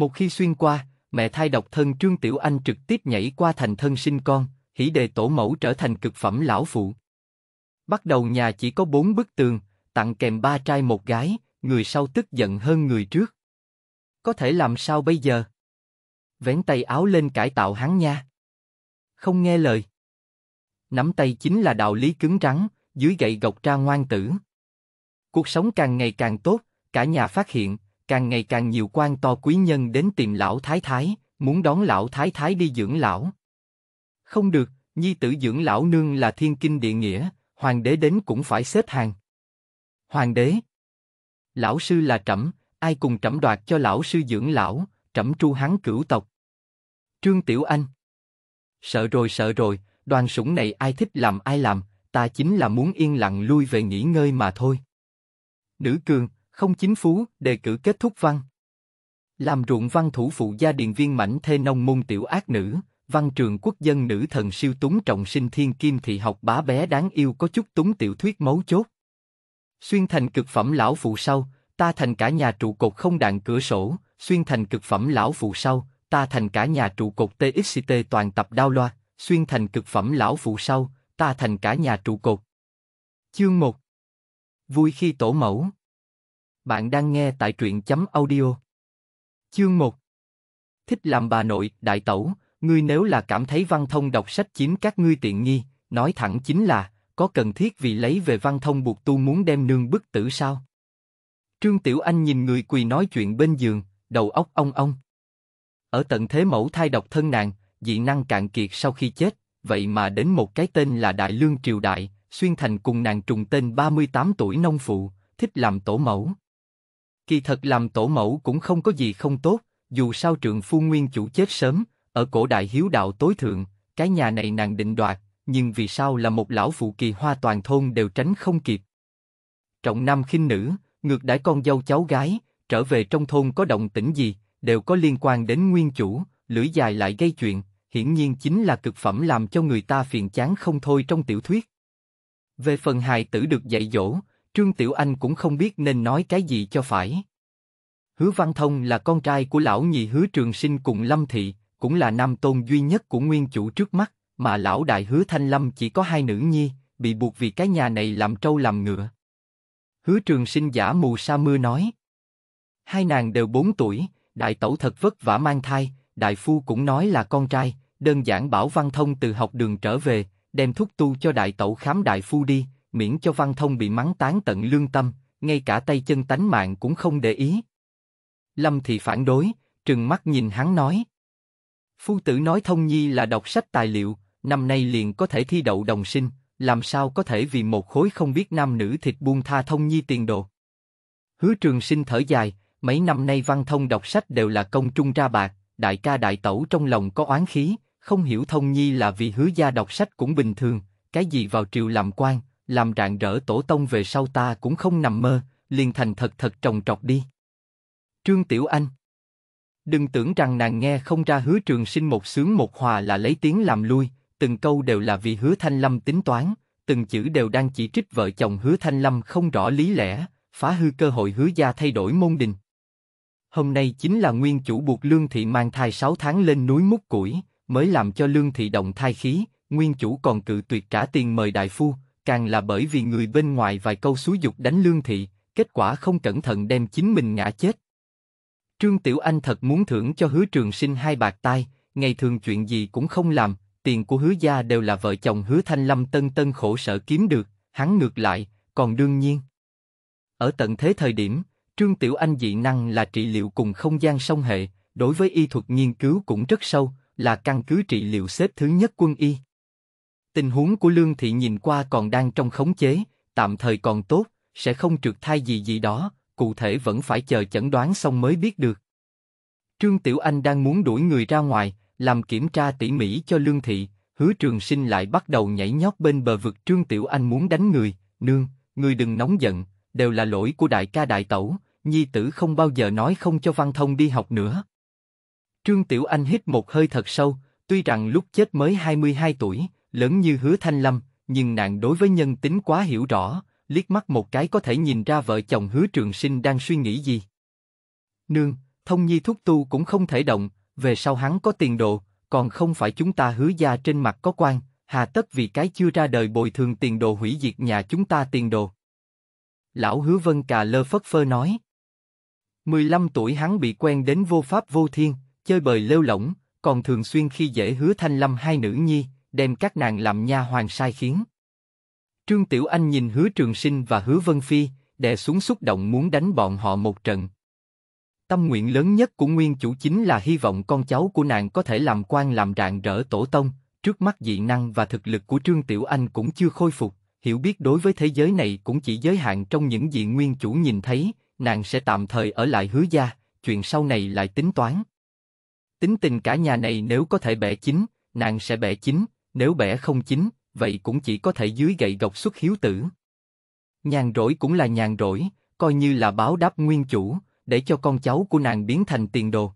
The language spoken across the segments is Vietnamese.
Một khi xuyên qua, mẹ thai độc thân Trương Tiểu Anh trực tiếp nhảy qua thành thân sinh con, hỷ đề tổ mẫu trở thành cực phẩm lão phụ. Bắt đầu nhà chỉ có bốn bức tường, tặng kèm ba trai một gái, người sau tức giận hơn người trước. Có thể làm sao bây giờ? Vén tay áo lên cải tạo hắn nha. Không nghe lời. Nắm tay chính là đạo lý cứng rắn, dưới gậy gộc ra ngoan tử. Cuộc sống càng ngày càng tốt, cả nhà phát hiện, càng ngày càng nhiều quan to quý nhân đến tìm lão thái thái, muốn đón lão thái thái đi dưỡng lão. Không được, nhi tử dưỡng lão nương là thiên kinh địa nghĩa, hoàng đế đến cũng phải xếp hàng. Hoàng đế. Lão sư là trẫm, ai cùng trẫm đoạt cho lão sư dưỡng lão, trẫm tru hắn cửu tộc. Trương Tiểu Anh. Sợ rồi sợ rồi, đoàn sủng này ai thích làm ai làm, ta chính là muốn yên lặng lui về nghỉ ngơi mà thôi. Nữ cường, không chính phú, đề cử kết thúc văn. Làm ruộng văn thủ phụ gia điền viên mảnh thê nông môn tiểu ác nữ, văn trường quốc dân nữ thần siêu túng trọng sinh thiên kim thị học bá bé đáng yêu có chút túng tiểu thuyết mấu chốt. Xuyên thành cực phẩm lão phụ sau, ta thành cả nhà trụ cột không đạn cửa sổ, xuyên thành cực phẩm lão phụ sau, ta thành cả nhà trụ cột TXT toàn tập đao loa, xuyên thành cực phẩm lão phụ sau, ta thành cả nhà trụ cột. Chương 1 Vui khi tổ mẫu bạn đang nghe tại truyện chấm audio. Chương 1 Thích làm bà nội, đại tẩu, ngươi nếu là cảm thấy văn thông đọc sách chiếm các ngươi tiện nghi, nói thẳng chính là, có cần thiết vì lấy về văn thông buộc tu muốn đem nương bức tử sao? Trương Tiểu Anh nhìn người quỳ nói chuyện bên giường, đầu óc ong ong. Ở tận thế mẫu thai độc thân nàng, dị năng cạn kiệt sau khi chết, vậy mà đến một cái tên là Đại Lương Triều Đại, xuyên thành cùng nàng trùng tên 38 tuổi nông phụ, thích làm tổ mẫu. Kỳ thật làm tổ mẫu cũng không có gì không tốt, dù sao trượng phu nguyên chủ chết sớm, ở cổ đại hiếu đạo tối thượng, cái nhà này nàng định đoạt, nhưng vì sao là một lão phụ kỳ hoa toàn thôn đều tránh không kịp. Trọng nam khinh nữ, ngược đãi con dâu cháu gái, trở về trong thôn có động tĩnh gì, đều có liên quan đến nguyên chủ, lưỡi dài lại gây chuyện, hiển nhiên chính là cực phẩm làm cho người ta phiền chán không thôi trong tiểu thuyết. Về phần hài tử được dạy dỗ, Trương Tiểu Anh cũng không biết nên nói cái gì cho phải. Hứa Văn Thông là con trai của lão nhị Hứa Trường Sinh cùng Lâm Thị, cũng là nam tôn duy nhất của nguyên chủ trước mắt, mà lão đại Hứa Thanh Lâm chỉ có hai nữ nhi, bị buộc vì cái nhà này làm trâu làm ngựa. Hứa Trường Sinh giả mù sa mưa nói. Hai nàng đều bốn tuổi, đại tẩu thật vất vả mang thai, đại phu cũng nói là con trai, đơn giản bảo Văn Thông từ học đường trở về, đem thuốc tu cho đại tẩu khám đại phu đi, miễn cho Văn Thông bị mắng tán tận lương tâm, ngay cả tay chân tánh mạng cũng không để ý. Lâm Thị phản đối, trừng mắt nhìn hắn nói. Phu tử nói Thông Nhi là đọc sách tài liệu, năm nay liền có thể thi đậu đồng sinh, làm sao có thể vì một khối không biết nam nữ thịt buông tha Thông Nhi tiền đồ. Hứa Trường Sinh thở dài, mấy năm nay Văn Thông đọc sách đều là công trung ra bạc, đại ca đại tẩu trong lòng có oán khí, không hiểu thông nhi là vì hứa gia đọc sách cũng bình thường, cái gì vào triều làm quan, làm rạng rỡ tổ tông về sau ta cũng không nằm mơ, liền thành thật thật trồng trọt đi. Trương Tiểu Anh Đừng tưởng rằng nàng nghe không ra hứa trường sinh một sướng một hòa là lấy tiếng làm lui, từng câu đều là vì hứa thanh lâm tính toán, từng chữ đều đang chỉ trích vợ chồng hứa thanh lâm không rõ lý lẽ, phá hư cơ hội hứa gia thay đổi môn đình. Hôm nay chính là nguyên chủ buộc lương thị mang thai 6 tháng lên núi múc củi, mới làm cho lương thị động thai khí, nguyên chủ còn cự tuyệt trả tiền mời đại phu, càng là bởi vì người bên ngoài vài câu xúi dục đánh lương thị, kết quả không cẩn thận đem chính mình ngã chết. Trương Tiểu Anh thật muốn thưởng cho hứa trường sinh hai bạc tai, ngày thường chuyện gì cũng không làm, tiền của hứa gia đều là vợ chồng hứa thanh lâm tân tân khổ sở kiếm được, hắn ngược lại, còn đương nhiên. Ở tận thế thời điểm, Trương Tiểu Anh dị năng là trị liệu cùng không gian song hệ, đối với y thuật nghiên cứu cũng rất sâu, là căn cứ trị liệu xếp thứ nhất quân y. Tình huống của Lương Thị nhìn qua còn đang trong khống chế, tạm thời còn tốt, sẽ không trượt thai gì gì đó, cụ thể vẫn phải chờ chẩn đoán xong mới biết được. Trương Tiểu Anh đang muốn đuổi người ra ngoài, làm kiểm tra tỉ mỉ cho Lương Thị, hứa trường sinh lại bắt đầu nhảy nhót bên bờ vực Trương Tiểu Anh muốn đánh người, nương, người đừng nóng giận, đều là lỗi của đại ca đại tẩu, nhi tử không bao giờ nói không cho văn thông đi học nữa. Trương Tiểu Anh hít một hơi thật sâu, tuy rằng lúc chết mới 22 tuổi, lớn như hứa thanh lâm, nhưng nàng đối với nhân tính quá hiểu rõ, liếc mắt một cái có thể nhìn ra vợ chồng hứa trường sinh đang suy nghĩ gì. Nương, Thông nhi thúc tu cũng không thể động, về sau hắn có tiền đồ, còn không phải chúng ta hứa gia trên mặt có quan, hà tất vì cái chưa ra đời bồi thường tiền đồ hủy diệt nhà chúng ta tiền đồ. Lão hứa vân cà lơ phất phơ nói. 15 tuổi hắn bị quen đến vô pháp vô thiên, chơi bời lêu lỏng, còn thường xuyên khi dễ hứa thanh lâm hai nữ nhi, đem các nàng làm nha hoàng sai khiến. Trương Tiểu Anh nhìn hứa trường sinh và hứa vân phi, đè xuống xúc động muốn đánh bọn họ một trận. Tâm nguyện lớn nhất của nguyên chủ chính là hy vọng con cháu của nàng có thể làm quan làm rạng rỡ tổ tông, trước mắt dị năng và thực lực của Trương Tiểu Anh cũng chưa khôi phục, hiểu biết đối với thế giới này cũng chỉ giới hạn trong những gì nguyên chủ nhìn thấy, nàng sẽ tạm thời ở lại hứa gia, chuyện sau này lại tính toán. Tính tình cả nhà này nếu có thể bẻ chính, nàng sẽ bẻ chính, nếu bẻ không chính, vậy cũng chỉ có thể dưới gậy gộc xuất hiếu tử. Nhàn rỗi cũng là nhàn rỗi, coi như là báo đáp nguyên chủ, để cho con cháu của nàng biến thành tiền đồ.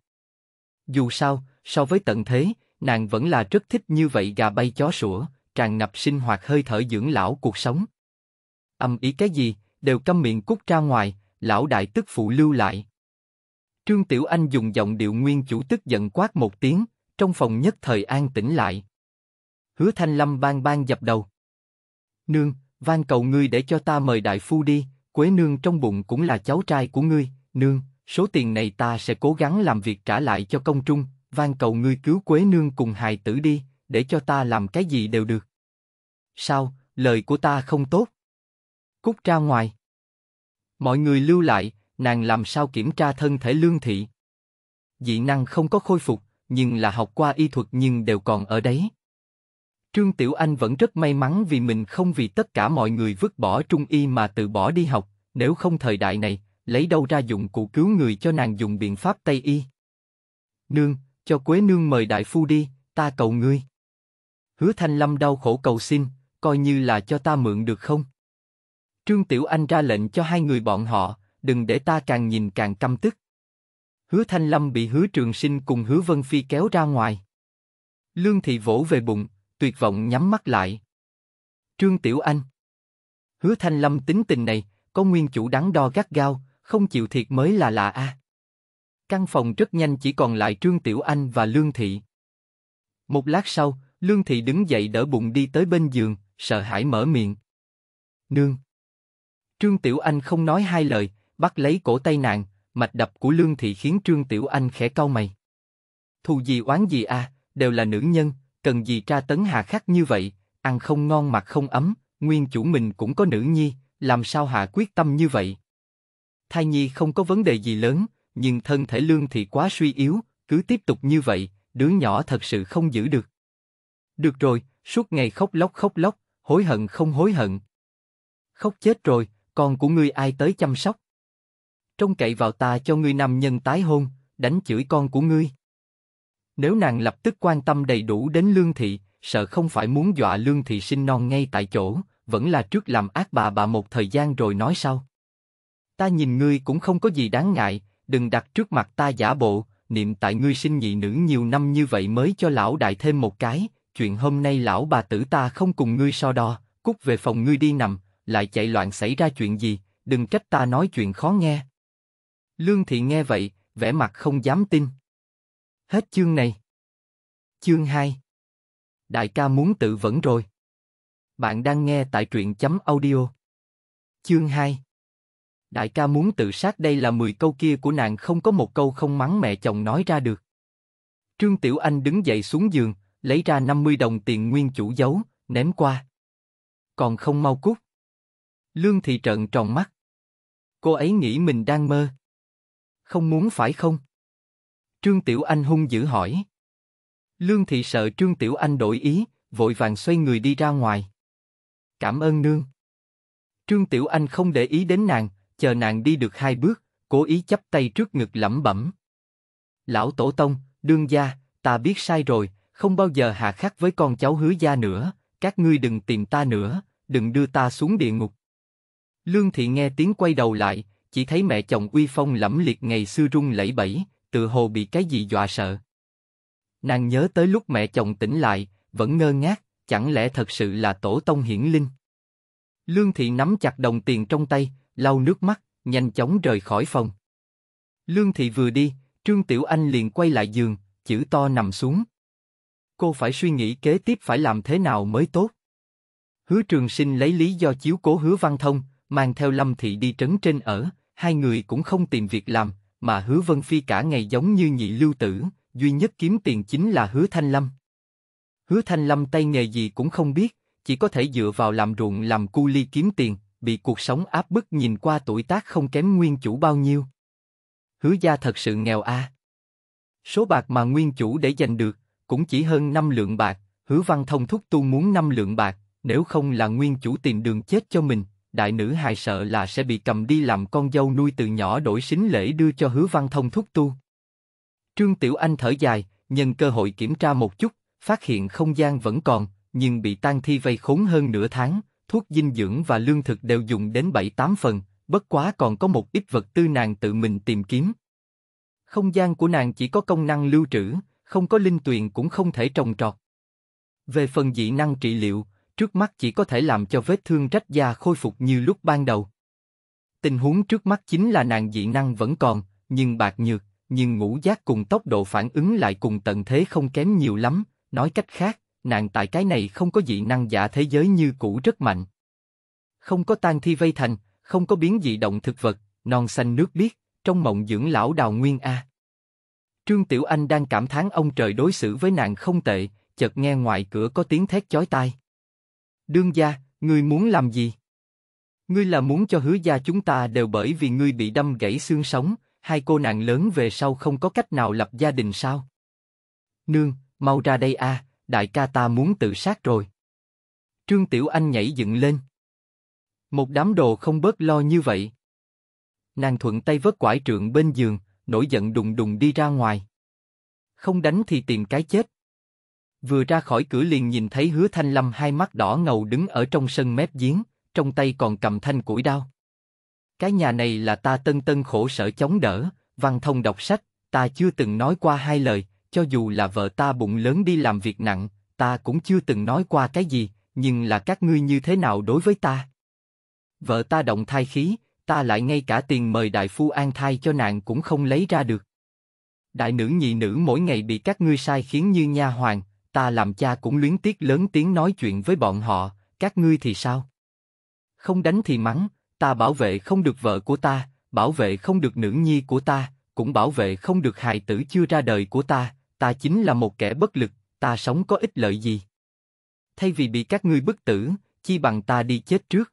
Dù sao, so với tận thế, nàng vẫn là rất thích như vậy gà bay chó sủa, tràn ngập sinh hoạt hơi thở dưỡng lão cuộc sống. Âm ý cái gì, đều câm miệng cút ra ngoài, lão đại tức phụ lưu lại. Trương Tiểu Anh dùng giọng điệu nguyên chủ tức giận quát một tiếng, trong phòng nhất thời an tĩnh lại. Hứa Thanh Lâm bang bang dập đầu. Nương, van cầu ngươi để cho ta mời đại phu đi, Quế nương trong bụng cũng là cháu trai của ngươi, nương, số tiền này ta sẽ cố gắng làm việc trả lại cho công trung, van cầu ngươi cứu Quế nương cùng hài tử đi, để cho ta làm cái gì đều được. Sao, lời của ta không tốt? Cút ra ngoài. Mọi người lưu lại, nàng làm sao kiểm tra thân thể lương thị? Dị năng không có khôi phục, nhưng là học qua y thuật nhưng đều còn ở đấy. Trương Tiểu Anh vẫn rất may mắn vì mình không vì tất cả mọi người vứt bỏ trung y mà tự bỏ đi học, nếu không thời đại này, lấy đâu ra dụng cụ cứu người cho nàng dùng biện pháp Tây y. Nương, cho Quế Nương mời đại phu đi, ta cầu ngươi. Hứa Thanh Lâm đau khổ cầu xin, coi như là cho ta mượn được không? Trương Tiểu Anh ra lệnh cho hai người bọn họ, đừng để ta càng nhìn càng căm tức. Hứa Thanh Lâm bị Hứa Trường Sinh cùng Hứa Vân Phi kéo ra ngoài. Lương Thị vỗ về bụng, tuyệt vọng nhắm mắt lại. Trương Tiểu Anh. Hứa Thanh Lâm tính tình này, có nguyên chủ đáng đo gắt gao, không chịu thiệt mới là lạ a. Căn phòng rất nhanh chỉ còn lại Trương Tiểu Anh và Lương Thị. Một lát sau, Lương Thị đứng dậy đỡ bụng đi tới bên giường, sợ hãi mở miệng. Nương. Trương Tiểu Anh không nói hai lời, bắt lấy cổ tay nàng, mạch đập của Lương Thị khiến Trương Tiểu Anh khẽ cau mày. Thù gì oán gì a, đều là nữ nhân, cần gì tra tấn hà khắc như vậy, ăn không ngon mặc không ấm, nguyên chủ mình cũng có nữ nhi, làm sao hạ quyết tâm như vậy? Thai nhi không có vấn đề gì lớn, nhưng thân thể lương thì quá suy yếu, cứ tiếp tục như vậy, đứa nhỏ thật sự không giữ được. Được rồi, suốt ngày khóc lóc khóc lóc, hối hận không hối hận. Khóc chết rồi, con của ngươi ai tới chăm sóc? Trông cậy vào ta cho ngươi nam nhân tái hôn, đánh chửi con của ngươi. Nếu nàng lập tức quan tâm đầy đủ đến lương thị, sợ không phải muốn dọa lương thị sinh non ngay tại chỗ, vẫn là trước làm ác bà bà một thời gian rồi nói sau. Ta nhìn ngươi cũng không có gì đáng ngại, đừng đặt trước mặt ta giả bộ, niệm tại ngươi sinh nhị nữ nhiều năm như vậy mới cho lão đại thêm một cái, chuyện hôm nay lão bà tử ta không cùng ngươi so đo, cút về phòng ngươi đi nằm, lại chạy loạn xảy ra chuyện gì, đừng trách ta nói chuyện khó nghe. Lương thị nghe vậy, vẻ mặt không dám tin. Hết chương này. Chương 2 Đại ca muốn tự vẫn rồi. Bạn đang nghe tại truyện chấm audio. Chương 2 Đại ca muốn tự sát đây là 10 câu kia của nàng không có một câu không mắng mẹ chồng nói ra được. Trương Tiểu Anh đứng dậy xuống giường, lấy ra 50 đồng tiền nguyên chủ giấu, ném qua. Còn không mau cút. Lương Thị trợn tròn mắt. Cô ấy nghĩ mình đang mơ. Không muốn phải không? Trương Tiểu Anh hung dữ hỏi. Lương Thị sợ Trương Tiểu Anh đổi ý, vội vàng xoay người đi ra ngoài. Cảm ơn nương. Trương Tiểu Anh không để ý đến nàng, chờ nàng đi được hai bước, cố ý chắp tay trước ngực lẩm bẩm. Lão Tổ Tông, đương gia, ta biết sai rồi, không bao giờ hạ khắc với con cháu hứa gia nữa, các ngươi đừng tìm ta nữa, đừng đưa ta xuống địa ngục. Lương Thị nghe tiếng quay đầu lại, chỉ thấy mẹ chồng uy phong lẫm liệt ngày xưa rung lẩy bẩy, tự hồ bị cái gì dọa sợ. Nàng nhớ tới lúc mẹ chồng tỉnh lại, vẫn ngơ ngác, chẳng lẽ thật sự là tổ tông hiển linh? Lương Thị nắm chặt đồng tiền trong tay, lau nước mắt, nhanh chóng rời khỏi phòng. Lương Thị vừa đi, Trương Tiểu Anh liền quay lại giường, chữ to nằm xuống. Cô phải suy nghĩ kế tiếp phải làm thế nào mới tốt. Hứa Trường Sinh lấy lý do chiếu cố Hứa Văn Thông, mang theo Lâm Thị đi trấn trên ở, hai người cũng không tìm việc làm, mà Hứa Vân Phi cả ngày giống như nhị lưu tử, duy nhất kiếm tiền chính là Hứa Thanh Lâm. Hứa Thanh Lâm tay nghề gì cũng không biết, chỉ có thể dựa vào làm ruộng làm cu ly kiếm tiền, bị cuộc sống áp bức nhìn qua tuổi tác không kém nguyên chủ bao nhiêu. Hứa gia thật sự nghèo a. Số bạc mà nguyên chủ để giành được, cũng chỉ hơn 5 lượng bạc, hứa văn thông thúc tu muốn 5 lượng bạc, nếu không là nguyên chủ tìm đường chết cho mình, đại nữ hài sợ là sẽ bị cầm đi làm con dâu nuôi từ nhỏ đổi xính lễ đưa cho hứa văn thông thúc tu. Trương Tiểu Anh thở dài, nhân cơ hội kiểm tra một chút, phát hiện không gian vẫn còn, nhưng bị tan thi vây khốn hơn nửa tháng, thuốc dinh dưỡng và lương thực đều dùng đến 7-8 phần, bất quá còn có một ít vật tư nàng tự mình tìm kiếm. Không gian của nàng chỉ có công năng lưu trữ, không có linh tuyền cũng không thể trồng trọt. Về phần dị năng trị liệu, trước mắt chỉ có thể làm cho vết thương rách da khôi phục như lúc ban đầu. Tình huống trước mắt chính là nàng dị năng vẫn còn, nhưng bạc nhược, nhưng ngũ giác cùng tốc độ phản ứng lại cùng tận thế không kém nhiều lắm, nói cách khác, nàng tại cái này không có dị năng giả thế giới như cũ rất mạnh. Không có tan thi vây thành, không có biến dị động thực vật, non xanh nước biếc, trong mộng dưỡng lão đào nguyên a. Trương Tiểu Anh đang cảm thán ông trời đối xử với nàng không tệ, chợt nghe ngoài cửa có tiếng thét chói tai. Đương gia, ngươi muốn làm gì? Ngươi là muốn cho hứa gia chúng ta đều bởi vì ngươi bị đâm gãy xương sống, hai cô nàng lớn về sau không có cách nào lập gia đình sao? Nương, mau ra đây a, đại ca ta muốn tự sát rồi. Trương Tiểu Anh nhảy dựng lên. Một đám đồ không bớt lo như vậy. Nàng thuận tay vớt quải trượng bên giường, nổi giận đùng đùng đi ra ngoài. Không đánh thì tìm cái chết. Vừa ra khỏi cửa liền nhìn thấy Hứa Thanh Lâm hai mắt đỏ ngầu đứng ở trong sân mép giếng, trong tay còn cầm thanh củi đao. Cái nhà này là ta tân tân khổ sở chống đỡ, văn thông đọc sách, ta chưa từng nói qua hai lời, cho dù là vợ ta bụng lớn đi làm việc nặng, ta cũng chưa từng nói qua cái gì, nhưng là các ngươi như thế nào đối với ta? Vợ ta động thai khí, ta lại ngay cả tiền mời đại phu an thai cho nàng cũng không lấy ra được. Đại nữ nhị nữ mỗi ngày bị các ngươi sai khiến như nha hoàng, ta làm cha cũng luyến tiếc lớn tiếng nói chuyện với bọn họ, các ngươi thì sao? Không đánh thì mắng, ta bảo vệ không được vợ của ta, bảo vệ không được nữ nhi của ta, cũng bảo vệ không được hài tử chưa ra đời của ta, ta chính là một kẻ bất lực, ta sống có ích lợi gì? Thay vì bị các ngươi bức tử, chi bằng ta đi chết trước.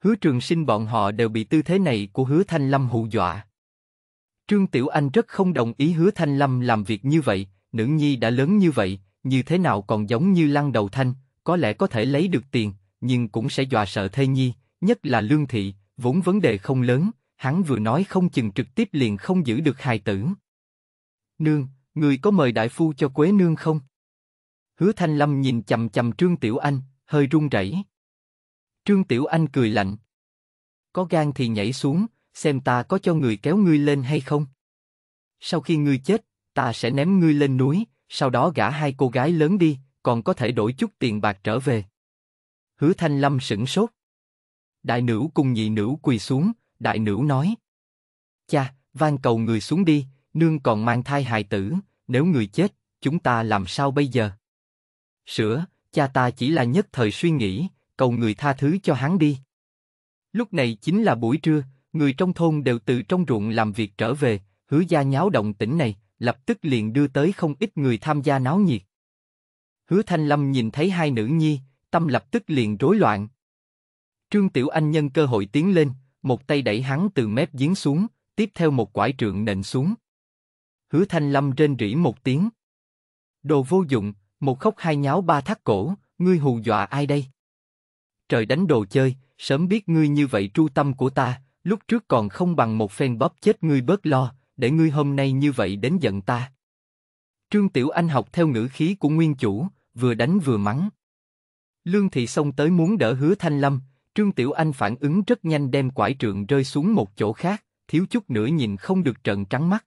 Hứa Trường Sinh bọn họ đều bị tư thế này của Hứa Thanh Lâm hù dọa. Trương Tiểu Anh rất không đồng ý Hứa Thanh Lâm làm việc như vậy, nữ nhi đã lớn như vậy, như thế nào còn giống như lăng đầu thanh, có lẽ có thể lấy được tiền, nhưng cũng sẽ dọa sợ thê nhi, nhất là lương thị, vốn vấn đề không lớn, hắn vừa nói không chừng trực tiếp liền không giữ được hài tử. Nương, người có mời đại phu cho Quế nương không? Hứa Thanh Lâm nhìn chầm chầm Trương Tiểu Anh, hơi run rẩy. Trương Tiểu Anh cười lạnh. Có gan thì nhảy xuống, xem ta có cho người kéo ngươi lên hay không. Sau khi ngươi chết, ta sẽ ném ngươi lên núi, sau đó gả hai cô gái lớn đi, còn có thể đổi chút tiền bạc trở về. Hứa Thanh Lâm sững sốt. Đại nữ cùng nhị nữ quỳ xuống, đại nữ nói. Cha, van cầu người xuống đi, nương còn mang thai hài tử, nếu người chết, chúng ta làm sao bây giờ? Sữa, cha ta chỉ là nhất thời suy nghĩ, cầu người tha thứ cho hắn đi. Lúc này chính là buổi trưa, người trong thôn đều từ trong ruộng làm việc trở về, hứa gia nháo động tỉnh này, lập tức liền đưa tới không ít người tham gia náo nhiệt. Hứa Thanh Lâm nhìn thấy hai nữ nhi, tâm lập tức liền rối loạn. Trương Tiểu Anh nhân cơ hội tiến lên, một tay đẩy hắn từ mép giếng xuống, tiếp theo một quải trượng nện xuống. Hứa Thanh Lâm rên rỉ một tiếng. Đồ vô dụng, một khóc hai nháo ba thắt cổ, ngươi hù dọa ai đây? Trời đánh đồ chơi, sớm biết ngươi như vậy tru tâm của ta, lúc trước còn không bằng một phen bóp chết ngươi bớt lo, để ngươi hôm nay như vậy đến giận ta. Trương Tiểu Anh học theo ngữ khí của nguyên chủ, vừa đánh vừa mắng. Lương Thị xông tới muốn đỡ hứa Thanh Lâm, Trương Tiểu Anh phản ứng rất nhanh đem quải trượng rơi xuống một chỗ khác, thiếu chút nữa nhìn không được trận trắng mắt.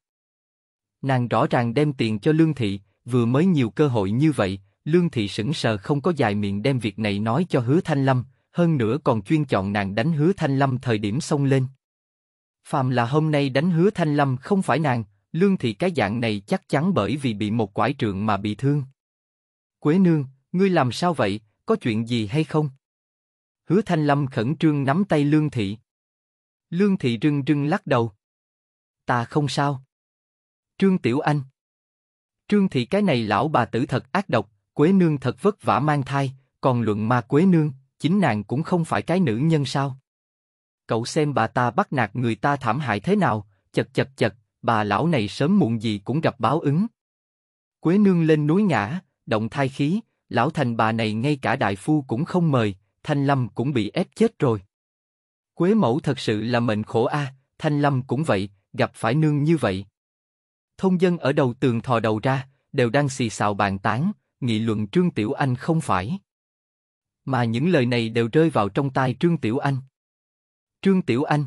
Nàng rõ ràng đem tiền cho Lương Thị, vừa mới nhiều cơ hội như vậy, Lương Thị sững sờ không có dài miệng đem việc này nói cho Hứa Thanh Lâm, hơn nữa còn chuyên chọn nàng đánh Hứa Thanh Lâm thời điểm xông lên. Phàm là hôm nay đánh Hứa Thanh Lâm không phải nàng, Lương Thị cái dạng này chắc chắn bởi vì bị một quải trượng mà bị thương. Quế Nương, ngươi làm sao vậy, có chuyện gì hay không? Hứa Thanh Lâm khẩn trương nắm tay Lương Thị. Lương Thị rưng rưng lắc đầu. Ta không sao. Trương Tiểu Anh. Trương Thị cái này lão bà tử thật ác độc, Quế Nương thật vất vả mang thai, còn luận ma Quế Nương, chính nàng cũng không phải cái nữ nhân sao. Cậu xem bà ta bắt nạt người ta thảm hại thế nào, chật chật chật, bà lão này sớm muộn gì cũng gặp báo ứng. Quế Nương lên núi ngã, động thai khí, lão thành bà này ngay cả đại phu cũng không mời, Thanh Lâm cũng bị ép chết rồi. Quế mẫu thật sự là mệnh khổ a, Thanh Lâm cũng vậy, gặp phải nương như vậy. Thông dân ở đầu tường thò đầu ra, đều đang xì xào bàn tán, nghị luận Trương Tiểu Anh không phải. Mà những lời này đều rơi vào trong tai Trương Tiểu Anh. Trương Tiểu Anh.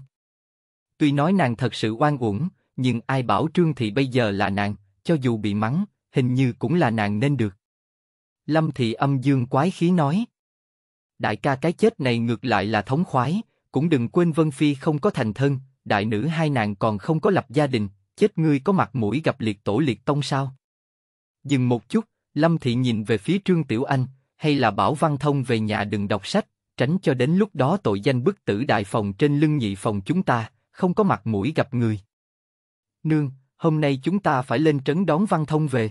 Tuy nói nàng thật sự oan uổng, nhưng ai bảo Trương Thị bây giờ là nàng, cho dù bị mắng, hình như cũng là nàng nên được. Lâm Thị âm dương quái khí nói. Đại ca cái chết này ngược lại là thống khoái, cũng đừng quên Vân Phi không có thành thân, đại nữ hai nàng còn không có lập gia đình, chết ngươi có mặt mũi gặp liệt tổ liệt tông sao? Dừng một chút, Lâm Thị nhìn về phía Trương Tiểu Anh, hay là bảo Văn Thông về nhà đừng đọc sách, tránh cho đến lúc đó tội danh bức tử đại phòng trên lưng nhị phòng chúng ta, không có mặt mũi gặp người. Nương, hôm nay chúng ta phải lên trấn đón Văn Thông về.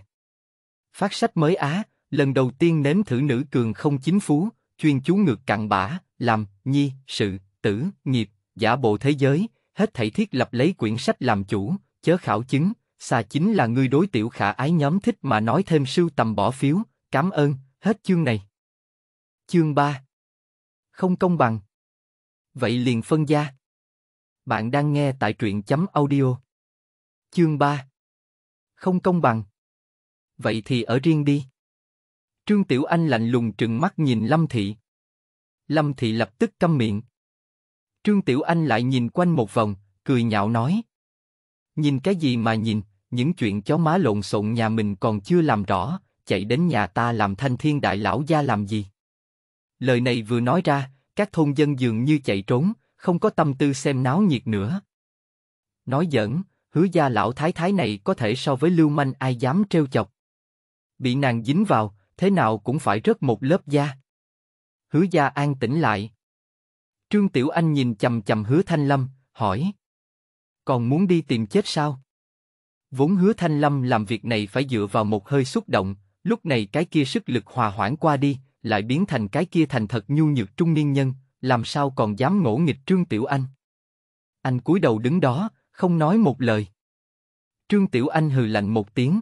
Phát sách mới Á, lần đầu tiên nếm thử nữ cường không chính phú, chuyên chú ngược cặn bã, làm, nhi, sự, tử, nghiệp, giả bộ thế giới, hết thảy thiết lập lấy quyển sách làm chủ, chớ khảo chứng, xa chính là người đối tiểu khả ái nhóm thích mà nói thêm sưu tầm bỏ phiếu, cảm ơn, hết chương này. Chương 3 không công bằng Vậy liền phân gia. Bạn đang nghe tại truyện chấm audio. Chương 3 Không công bằng Vậy thì ở riêng đi. Trương Tiểu Anh lạnh lùng trừng mắt nhìn Lâm Thị. Lâm Thị lập tức câm miệng. Trương Tiểu Anh lại nhìn quanh một vòng, cười nhạo nói. Nhìn cái gì mà nhìn, những chuyện chó má lộn xộn nhà mình còn chưa làm rõ, chạy đến nhà ta làm thanh thiên đại lão gia làm gì? Lời này vừa nói ra, các thôn dân dường như chạy trốn, không có tâm tư xem náo nhiệt nữa. Nói giỡn, hứa gia lão thái thái này có thể so với lưu manh ai dám trêu chọc. Bị nàng dính vào, thế nào cũng phải rớt một lớp da. Hứa gia an tĩnh lại. Trương Tiểu Anh nhìn chầm chầm hứa Thanh Lâm, hỏi. Còn muốn đi tìm chết sao? Vốn hứa Thanh Lâm làm việc này phải dựa vào một hơi xúc động, lúc này cái kia sức lực hòa hoãn qua đi, lại biến thành cái kia thành thật nhu nhược trung niên nhân, làm sao còn dám ngỗ nghịch Trương Tiểu Anh? Anh cúi đầu đứng đó, không nói một lời. Trương Tiểu Anh hừ lạnh một tiếng.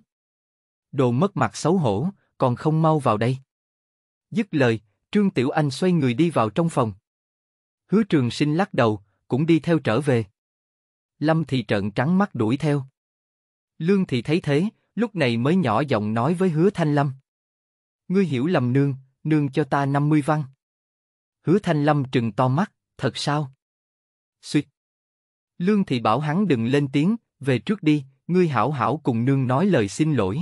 Đồ mất mặt xấu hổ, còn không mau vào đây. Dứt lời, Trương Tiểu Anh xoay người đi vào trong phòng. Hứa Trường Sinh lắc đầu, cũng đi theo trở về. Lâm Thị trợn trắng mắt đuổi theo. Lương Thị thấy thế, lúc này mới nhỏ giọng nói với Hứa Thanh Lâm. Ngươi hiểu lầm nương, nương cho ta 50 văn. Hứa Thanh Lâm trừng to mắt, thật sao? Xuyệt. Lương Thị bảo hắn đừng lên tiếng, về trước đi, ngươi hảo hảo cùng nương nói lời xin lỗi.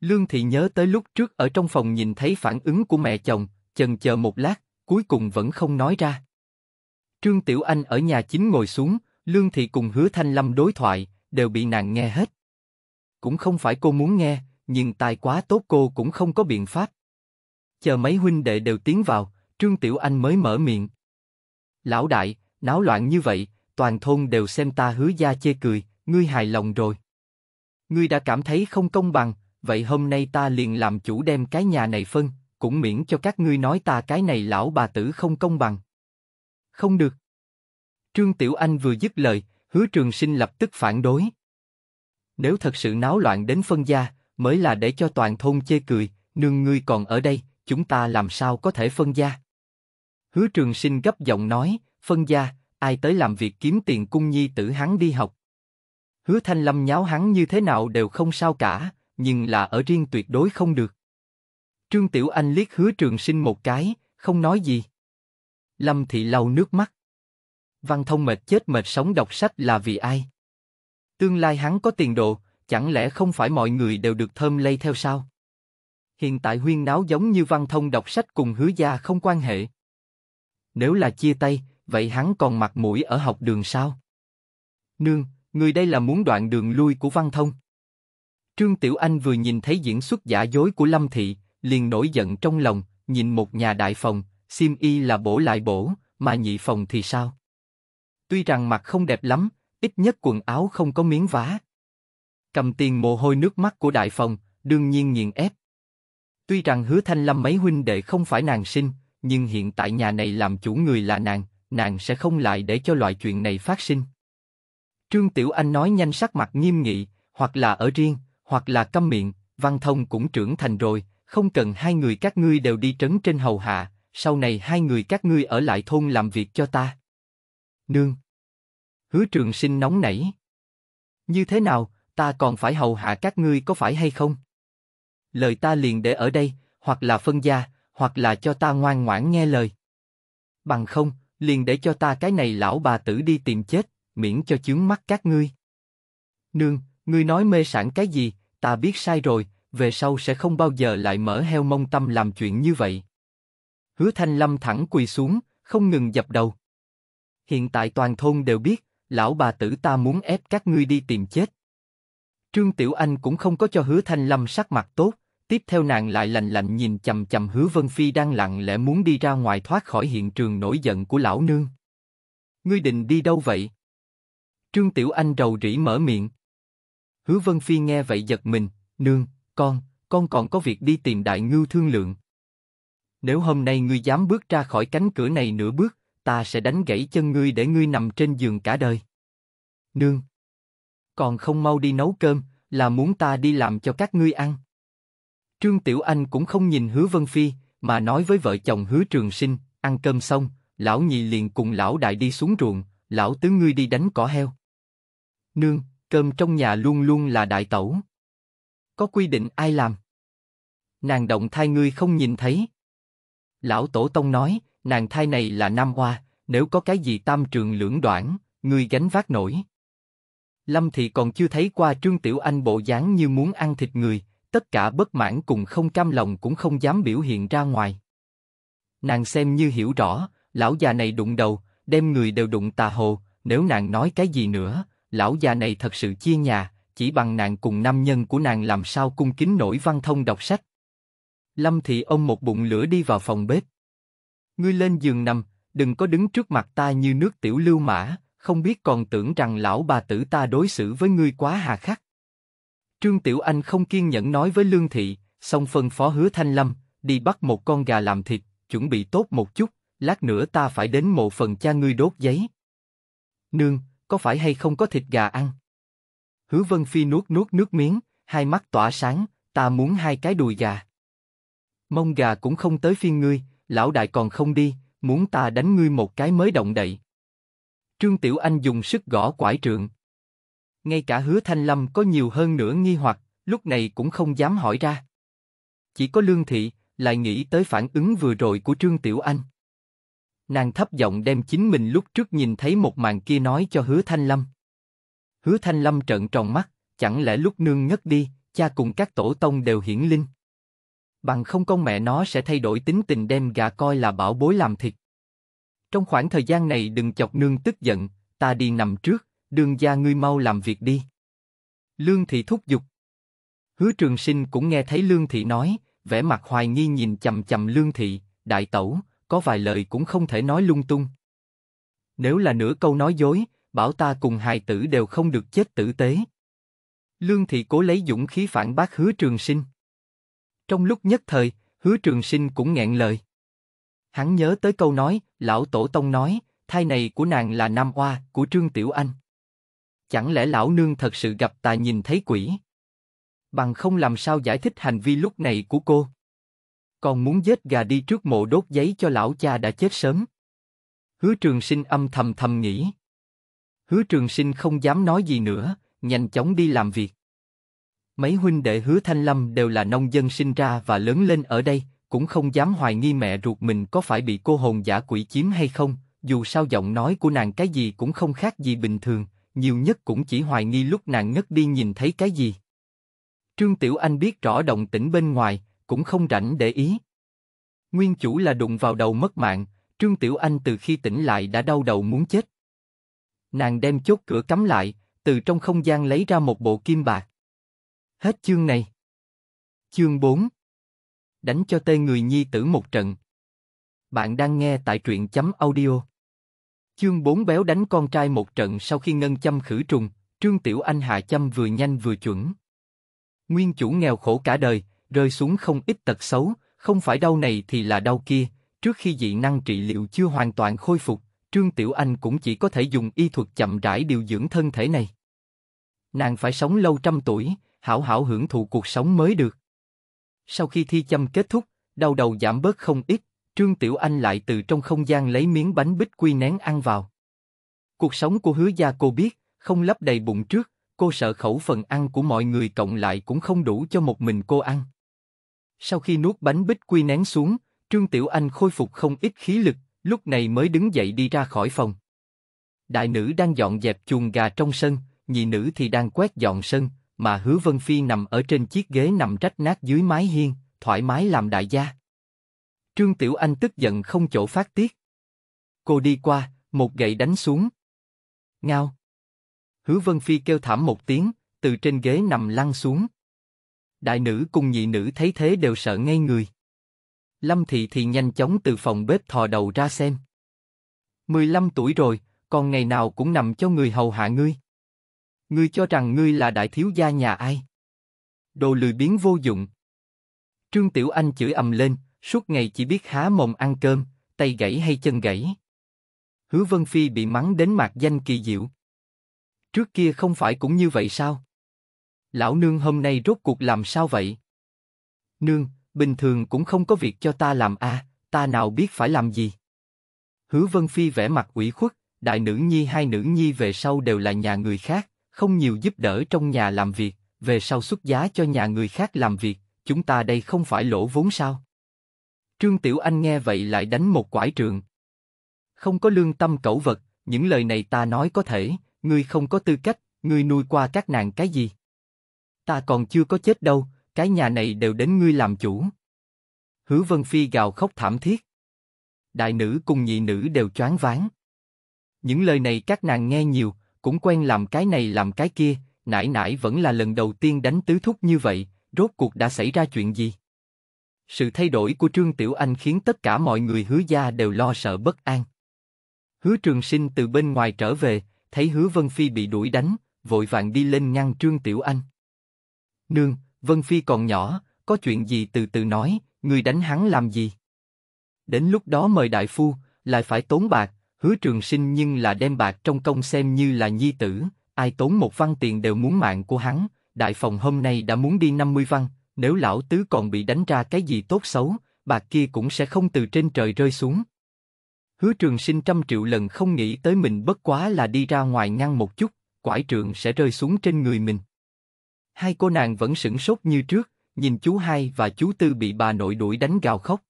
Lương Thị nhớ tới lúc trước ở trong phòng nhìn thấy phản ứng của mẹ chồng, chần chờ một lát, cuối cùng vẫn không nói ra. Trương Tiểu Anh ở nhà chính ngồi xuống, Lương Thị cùng Hứa Thanh Lâm đối thoại, đều bị nàng nghe hết. Cũng không phải cô muốn nghe, nhưng tài quá tốt cô cũng không có biện pháp. Chờ mấy huynh đệ đều tiến vào, Trương Tiểu Anh mới mở miệng. Lão đại, náo loạn như vậy, toàn thôn đều xem ta hứa gia chê cười, ngươi hài lòng rồi. Ngươi đã cảm thấy không công bằng, vậy hôm nay ta liền làm chủ đem cái nhà này phân, cũng miễn cho các ngươi nói ta cái này lão bà tử không công bằng. Không được. Trương Tiểu Anh vừa dứt lời, hứa trường sinh lập tức phản đối. Nếu thật sự náo loạn đến phân gia, mới là để cho toàn thôn chê cười, nương ngươi còn ở đây, chúng ta làm sao có thể phân gia? Hứa trường sinh gấp giọng nói, phân gia, ai tới làm việc kiếm tiền cung nhi tử hắn đi học. Hứa thanh lâm nháo hắn như thế nào đều không sao cả, nhưng là ở riêng tuyệt đối không được. Trương Tiểu Anh liếc hứa trường sinh một cái, không nói gì. Lâm Thị lau nước mắt. Văn thông mệt chết mệt sống đọc sách là vì ai? Tương lai hắn có tiền đồ, chẳng lẽ không phải mọi người đều được thơm lây theo sao? Hiện tại huyên náo giống như văn thông đọc sách cùng hứa gia không quan hệ. Nếu là chia tay, vậy hắn còn mặt mũi ở học đường sao? Nương, người đây là muốn đoạn đường lui của Văn Thông. Trương Tiểu Anh vừa nhìn thấy diễn xuất giả dối của Lâm Thị, liền nổi giận trong lòng, nhìn một nhà đại phòng, sim y là bổ lại bổ, mà nhị phòng thì sao? Tuy rằng mặt không đẹp lắm, ít nhất quần áo không có miếng vá. Cầm tiền mồ hôi nước mắt của đại phòng, đương nhiên nghiền ép. Tuy rằng hứa thanh lâm mấy huynh đệ không phải nàng sinh, nhưng hiện tại nhà này làm chủ người là nàng, nàng sẽ không lại để cho loại chuyện này phát sinh. Trương Tiểu Anh nói nhanh sắc mặt nghiêm nghị, hoặc là ở riêng, hoặc là câm miệng, Văn Thông cũng trưởng thành rồi, không cần hai người các ngươi đều đi trấn trên hầu hạ, sau này hai người các ngươi ở lại thôn làm việc cho ta. Nương. Hứa trường sinh nóng nảy. Như thế nào, ta còn phải hầu hạ các ngươi có phải hay không? Lời ta liền để ở đây, hoặc là phân gia, hoặc là cho ta ngoan ngoãn nghe lời. Bằng không, liền để cho ta cái này lão bà tử đi tìm chết, miễn cho chướng mắt các ngươi. Nương, ngươi nói mê sản cái gì, ta biết sai rồi, về sau sẽ không bao giờ lại mở heo mông tâm làm chuyện như vậy. Hứa Thanh Lâm thẳng quỳ xuống, không ngừng dập đầu. Hiện tại toàn thôn đều biết, lão bà tử ta muốn ép các ngươi đi tìm chết. Trương Tiểu Anh cũng không có cho Hứa Thanh Lâm sắc mặt tốt, tiếp theo nàng lại lạnh lạnh nhìn chầm chầm Hứa Vân Phi đang lặng lẽ muốn đi ra ngoài thoát khỏi hiện trường nổi giận của lão nương. Ngươi định đi đâu vậy? Trương Tiểu Anh rầu rĩ mở miệng. Hứa Vân Phi nghe vậy giật mình, nương, con, con còn có việc đi tìm đại ngưu thương lượng. Nếu hôm nay ngươi dám bước ra khỏi cánh cửa này nửa bước, ta sẽ đánh gãy chân ngươi để ngươi nằm trên giường cả đời. Nương, còn không mau đi nấu cơm, là muốn ta đi làm cho các ngươi ăn. Trương Tiểu Anh cũng không nhìn Hứa Vân Phi, mà nói với vợ chồng Hứa Trường Sinh, ăn cơm xong, lão nhị liền cùng lão đại đi xuống ruộng, lão tứ ngươi đi đánh cỏ heo. Nương, cơm trong nhà luôn luôn là đại tẩu. Có quy định ai làm? Nàng động thai ngươi không nhìn thấy. Lão Tổ Tông nói, nàng thai này là nam hoa, nếu có cái gì tam trường lưỡng đoạn, ngươi gánh vác nổi. Lâm Thị còn chưa thấy qua Trương Tiểu Anh bộ dáng như muốn ăn thịt người, tất cả bất mãn cùng không cam lòng cũng không dám biểu hiện ra ngoài. Nàng xem như hiểu rõ, lão già này đụng đầu, đem người đều đụng tà hồ, nếu nàng nói cái gì nữa, lão già này thật sự chia nhà, chỉ bằng nàng cùng nam nhân của nàng làm sao cung kính nổi văn thông đọc sách. Lâm Thị ôm một bụng lửa đi vào phòng bếp. Ngươi lên giường nằm, đừng có đứng trước mặt ta như nước tiểu lưu mã, không biết còn tưởng rằng lão bà tử ta đối xử với ngươi quá hà khắc. Trương Tiểu Anh không kiên nhẫn nói với Lương Thị, xong phân phó hứa Thanh Lâm, đi bắt một con gà làm thịt, chuẩn bị tốt một chút, lát nữa ta phải đến mộ phần cha ngươi đốt giấy. Nương, có phải hay không có thịt gà ăn? Hứa Vân Phi nuốt nuốt nước miếng, hai mắt tỏa sáng, ta muốn hai cái đùi gà. Mông gà cũng không tới phiên ngươi, lão đại còn không đi, muốn ta đánh ngươi một cái mới động đậy. Trương Tiểu Anh dùng sức gõ quải trượng. Ngay cả hứa Thanh Lâm có nhiều hơn nữa nghi hoặc, lúc này cũng không dám hỏi ra. Chỉ có Lương Thị, lại nghĩ tới phản ứng vừa rồi của Trương Tiểu Anh. Nàng thấp giọng đem chính mình lúc trước nhìn thấy một màn kia nói cho hứa Thanh Lâm. Hứa Thanh Lâm trợn tròn mắt, chẳng lẽ lúc nương ngất đi, cha cùng các tổ tông đều hiển linh. Bằng không con mẹ nó sẽ thay đổi tính tình đem gà coi là bảo bối làm thịt. Trong khoảng thời gian này đừng chọc nương tức giận, ta đi nằm trước, đường gia ngươi mau làm việc đi. Lương Thị thúc giục. Hứa Trường Sinh cũng nghe thấy Lương Thị nói, vẻ mặt hoài nghi nhìn chầm chầm Lương Thị, đại tẩu, có vài lời cũng không thể nói lung tung. Nếu là nửa câu nói dối, bảo ta cùng hài tử đều không được chết tử tế. Lương Thị cố lấy dũng khí phản bác Hứa Trường Sinh. Trong lúc nhất thời, Hứa Trường Sinh cũng nghẹn lời. Hắn nhớ tới câu nói, lão tổ tông nói, thai này của nàng là nam oa của Trương Tiểu Anh. Chẳng lẽ lão nương thật sự gặp tà nhìn thấy quỷ? Bằng không làm sao giải thích hành vi lúc này của cô? Còn muốn giết gà đi trước mộ đốt giấy cho lão cha đã chết sớm. Hứa Trường Sinh âm thầm thầm nghĩ. Hứa Trường Sinh không dám nói gì nữa, nhanh chóng đi làm việc. Mấy huynh đệ Hứa Thanh Lâm đều là nông dân sinh ra và lớn lên ở đây, cũng không dám hoài nghi mẹ ruột mình có phải bị cô hồn giả quỷ chiếm hay không. Dù sao giọng nói của nàng cái gì cũng không khác gì bình thường, nhiều nhất cũng chỉ hoài nghi lúc nàng ngất đi nhìn thấy cái gì. Trương Tiểu Anh biết rõ động tĩnh bên ngoài, cũng không rảnh để ý. Nguyên chủ là đụng vào đầu mất mạng, Trương Tiểu Anh từ khi tỉnh lại đã đau đầu muốn chết. Nàng đem chốt cửa cắm lại, từ trong không gian lấy ra một bộ kim bạc. Hết chương này. Chương 4 Đánh cho tê người nhi tử một trận. Bạn đang nghe tại truyện chấm audio. Chương 4 béo đánh con trai một trận sau khi ngân châm khử trùng, Trương Tiểu Anh hạ châm vừa nhanh vừa chuẩn. Nguyên chủ nghèo khổ cả đời, rơi xuống không ít tật xấu, không phải đau này thì là đau kia, trước khi dị năng trị liệu chưa hoàn toàn khôi phục, Trương Tiểu Anh cũng chỉ có thể dùng y thuật chậm rãi điều dưỡng thân thể này. Nàng phải sống lâu trăm tuổi, hảo hảo hưởng thụ cuộc sống mới được. Sau khi thi châm kết thúc, đau đầu giảm bớt không ít, Trương Tiểu Anh lại từ trong không gian lấy miếng bánh bích quy nén ăn vào. Cuộc sống của hứa gia cô biết, không lấp đầy bụng trước, cô sợ khẩu phần ăn của mọi người cộng lại cũng không đủ cho một mình cô ăn. Sau khi nuốt bánh bích quy nén xuống, Trương Tiểu Anh khôi phục không ít khí lực, lúc này mới đứng dậy đi ra khỏi phòng. Đại nữ đang dọn dẹp chuồng gà trong sân, nhị nữ thì đang quét dọn sân, mà Hứa Vân Phi nằm ở trên chiếc ghế nằm rách nát dưới mái hiên, thoải mái làm đại gia. Trương Tiểu Anh tức giận không chỗ phát tiết. Cô đi qua, một gậy đánh xuống. Ngao. Hứa Vân Phi kêu thảm một tiếng, từ trên ghế nằm lăn xuống. Đại nữ cùng nhị nữ thấy thế đều sợ ngây người. Lâm Thị thì nhanh chóng từ phòng bếp thò đầu ra xem. 15 tuổi rồi, còn ngày nào cũng nằm cho người hầu hạ ngươi. Ngươi cho rằng ngươi là đại thiếu gia nhà ai? Đồ lười biến vô dụng. Trương Tiểu Anh chửi ầm lên, suốt ngày chỉ biết há mồm ăn cơm, tay gãy hay chân gãy. Hứa Vân Phi bị mắng đến mặt danh kỳ diệu. Trước kia không phải cũng như vậy sao? Lão nương hôm nay rốt cuộc làm sao vậy? Nương, bình thường cũng không có việc cho ta làm a, à, ta nào biết phải làm gì. Hứa Vân Phi vẻ mặt ủy khuất, đại nữ nhi hai nữ nhi về sau đều là nhà người khác, không nhiều giúp đỡ trong nhà làm việc, về sau xuất giá cho nhà người khác làm việc, chúng ta đây không phải lỗ vốn sao? Trương Tiểu Anh nghe vậy lại đánh một quải trường. Không có lương tâm cẩu vật, những lời này ta nói có thể, ngươi không có tư cách, ngươi nuôi qua các nàng cái gì? Ta còn chưa có chết đâu, cái nhà này đều đến ngươi làm chủ. Hứa Vân Phi gào khóc thảm thiết. Đại nữ cùng nhị nữ đều choáng váng. Những lời này các nàng nghe nhiều, cũng quen làm cái này làm cái kia, nãy nãy vẫn là lần đầu tiên đánh tứ thúc như vậy, rốt cuộc đã xảy ra chuyện gì? Sự thay đổi của Trương Tiểu Anh khiến tất cả mọi người hứa gia đều lo sợ bất an. Hứa Trường Sinh từ bên ngoài trở về, thấy Hứa Vân Phi bị đuổi đánh, vội vàng đi lên ngăn Trương Tiểu Anh. Nương, Vân Phi còn nhỏ, có chuyện gì từ từ nói, người đánh hắn làm gì? Đến lúc đó mời đại phu, lại phải tốn bạc, hứa trường sinh nhưng là đem bạc trong công xem như là nhi tử, ai tốn một văn tiền đều muốn mạng của hắn, đại phòng hôm nay đã muốn đi 50 văn, nếu lão tứ còn bị đánh ra cái gì tốt xấu, bạc kia cũng sẽ không từ trên trời rơi xuống. Hứa trường sinh trăm triệu lần không nghĩ tới mình bất quá là đi ra ngoài ngăn một chút, quải trường sẽ rơi xuống trên người mình. Hai cô nàng vẫn sững sốt như trước, nhìn chú hai và chú tư bị bà nội đuổi đánh gào khóc.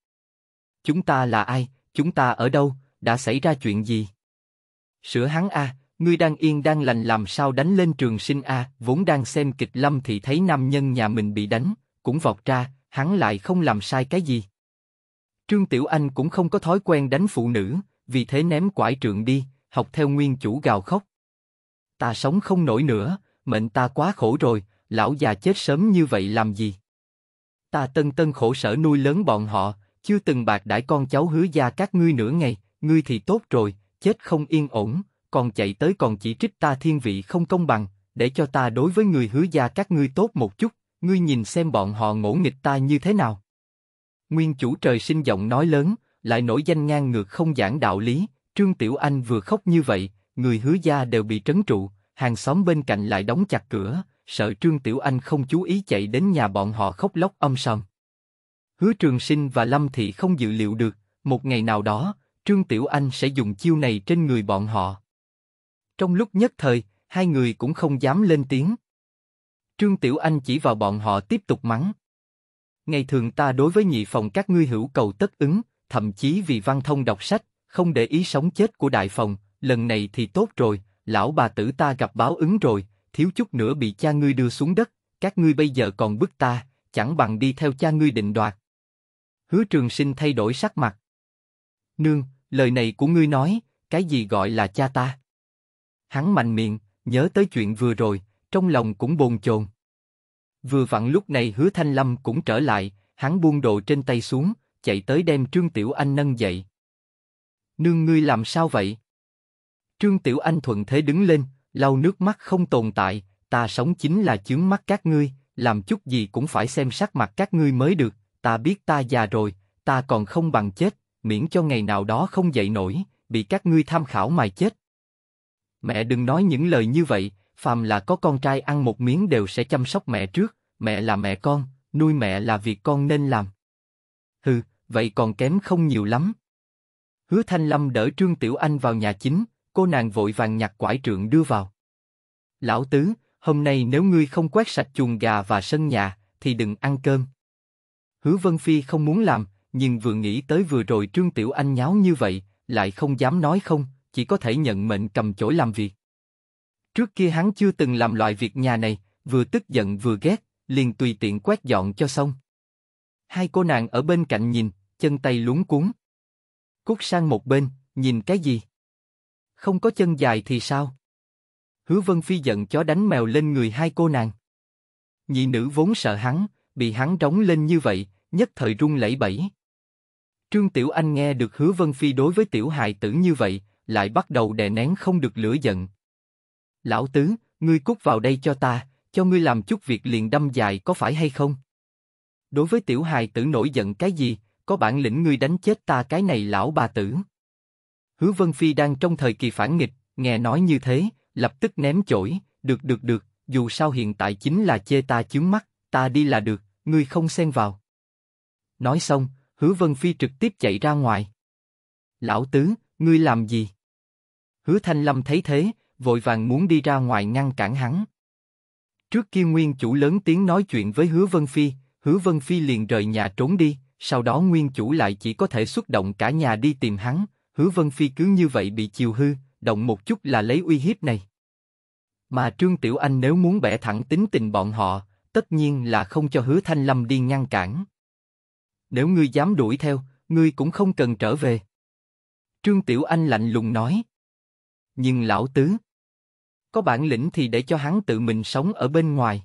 Chúng ta là ai? Chúng ta ở đâu? Đã xảy ra chuyện gì? Sửa hắn a, ngươi đang yên đang lành làm sao đánh lên trường sinh a? Vốn đang xem kịch lâm thì thấy nam nhân nhà mình bị đánh, cũng vọt ra, hắn lại không làm sai cái gì. Trương Tiểu Anh cũng không có thói quen đánh phụ nữ, vì thế ném quải trượng đi, học theo nguyên chủ gào khóc. Ta sống không nổi nữa, mệnh ta quá khổ rồi, lão già chết sớm như vậy làm gì? Ta tân tân khổ sở nuôi lớn bọn họ, chưa từng bạc đãi con cháu hứa gia các ngươi nửa ngày, ngươi thì tốt rồi, chết không yên ổn, còn chạy tới còn chỉ trích ta thiên vị không công bằng, để cho ta đối với người hứa gia các ngươi tốt một chút, ngươi nhìn xem bọn họ ngỗ nghịch ta như thế nào. Nguyên chủ trời sinh giọng nói lớn, lại nổi danh ngang ngược không giảng đạo lý, Trương Tiểu Anh vừa khóc như vậy, người hứa gia đều bị trấn trụ, hàng xóm bên cạnh lại đóng chặt cửa, sợ Trương Tiểu Anh không chú ý chạy đến nhà bọn họ khóc lóc âm sầm. Hứa Trường Sinh và Lâm Thị không dự liệu được, một ngày nào đó, Trương Tiểu Anh sẽ dùng chiêu này trên người bọn họ. Trong lúc nhất thời, hai người cũng không dám lên tiếng. Trương Tiểu Anh chỉ vào bọn họ tiếp tục mắng. Ngày thường ta đối với nhị phòng các ngươi hữu cầu tất ứng, thậm chí vì văn thông đọc sách, không để ý sống chết của đại phòng, lần này thì tốt rồi, lão bà tử ta gặp báo ứng rồi, thiếu chút nữa bị cha ngươi đưa xuống đất, các ngươi bây giờ còn bức ta, chẳng bằng đi theo cha ngươi định đoạt. Hứa Trường Sinh thay đổi sắc mặt. Nương, lời này của ngươi nói, cái gì gọi là cha ta? Hắn mạnh miệng, nhớ tới chuyện vừa rồi, trong lòng cũng bồn chồn. Vừa vặn lúc này hứa Thanh Lâm cũng trở lại, hắn buông đồ trên tay xuống, chạy tới đem Trương Tiểu Anh nâng dậy. Nương ngươi làm sao vậy? Trương Tiểu Anh thuận thế đứng lên, lau nước mắt không tồn tại, ta sống chính là chướng mắt các ngươi, làm chút gì cũng phải xem sắc mặt các ngươi mới được, ta biết ta già rồi, ta còn không bằng chết, miễn cho ngày nào đó không dậy nổi, bị các ngươi tham khảo mà chết. Mẹ đừng nói những lời như vậy, phàm là có con trai ăn một miếng đều sẽ chăm sóc mẹ trước, mẹ là mẹ con, nuôi mẹ là việc con nên làm. Hừ, vậy còn kém không nhiều lắm. Hứa Thanh Lâm đỡ Trương Tiểu Anh vào nhà chính, cô nàng vội vàng nhặt quải trượng đưa vào. Lão tứ, hôm nay nếu ngươi không quét sạch chuồng gà và sân nhà, thì đừng ăn cơm. Hứa Vân Phi không muốn làm, nhưng vừa nghĩ tới vừa rồi Trương Tiểu Anh nháo như vậy, lại không dám nói không, chỉ có thể nhận mệnh cầm chổi làm việc. Trước kia hắn chưa từng làm loại việc nhà này, vừa tức giận vừa ghét, liền tùy tiện quét dọn cho xong. Hai cô nàng ở bên cạnh nhìn, chân tay lúng cuốn. Cút sang một bên, nhìn cái gì? Không có chân dài thì sao? Hứa Vân Phi giận chó đánh mèo lên người hai cô nàng. Nhị nữ vốn sợ hắn, bị hắn trống lên như vậy, nhất thời run lẩy bẩy. Trương Tiểu Anh nghe được Hứa Vân Phi đối với tiểu hài tử như vậy, lại bắt đầu đè nén không được lửa giận. Lão tứ, ngươi cút vào đây cho ta, cho ngươi làm chút việc liền đâm dài có phải hay không? Đối với tiểu hài tử nổi giận cái gì, có bản lĩnh ngươi đánh chết ta cái này lão bà tử. Hứa Vân Phi đang trong thời kỳ phản nghịch, nghe nói như thế, lập tức ném chổi, được được được, dù sao hiện tại chính là chê ta chướng mắt, ta đi là được, ngươi không xen vào. Nói xong, Hứa Vân Phi trực tiếp chạy ra ngoài. Lão tứ, ngươi làm gì? Hứa Thanh Lâm thấy thế, vội vàng muốn đi ra ngoài ngăn cản hắn. Trước kia nguyên chủ lớn tiếng nói chuyện với Hứa Vân Phi, Hứa Vân Phi liền rời nhà trốn đi, sau đó nguyên chủ lại chỉ có thể xuất động cả nhà đi tìm hắn, Hứa Vân Phi cứ như vậy bị chiều hư, động một chút là lấy uy hiếp này. Mà Trương Tiểu Anh nếu muốn bẻ thẳng tính tình bọn họ, tất nhiên là không cho Hứa Thanh Lâm đi ngăn cản. Nếu ngươi dám đuổi theo, ngươi cũng không cần trở về. Trương Tiểu Anh lạnh lùng nói. Nhưng lão tứ, có bản lĩnh thì để cho hắn tự mình sống ở bên ngoài.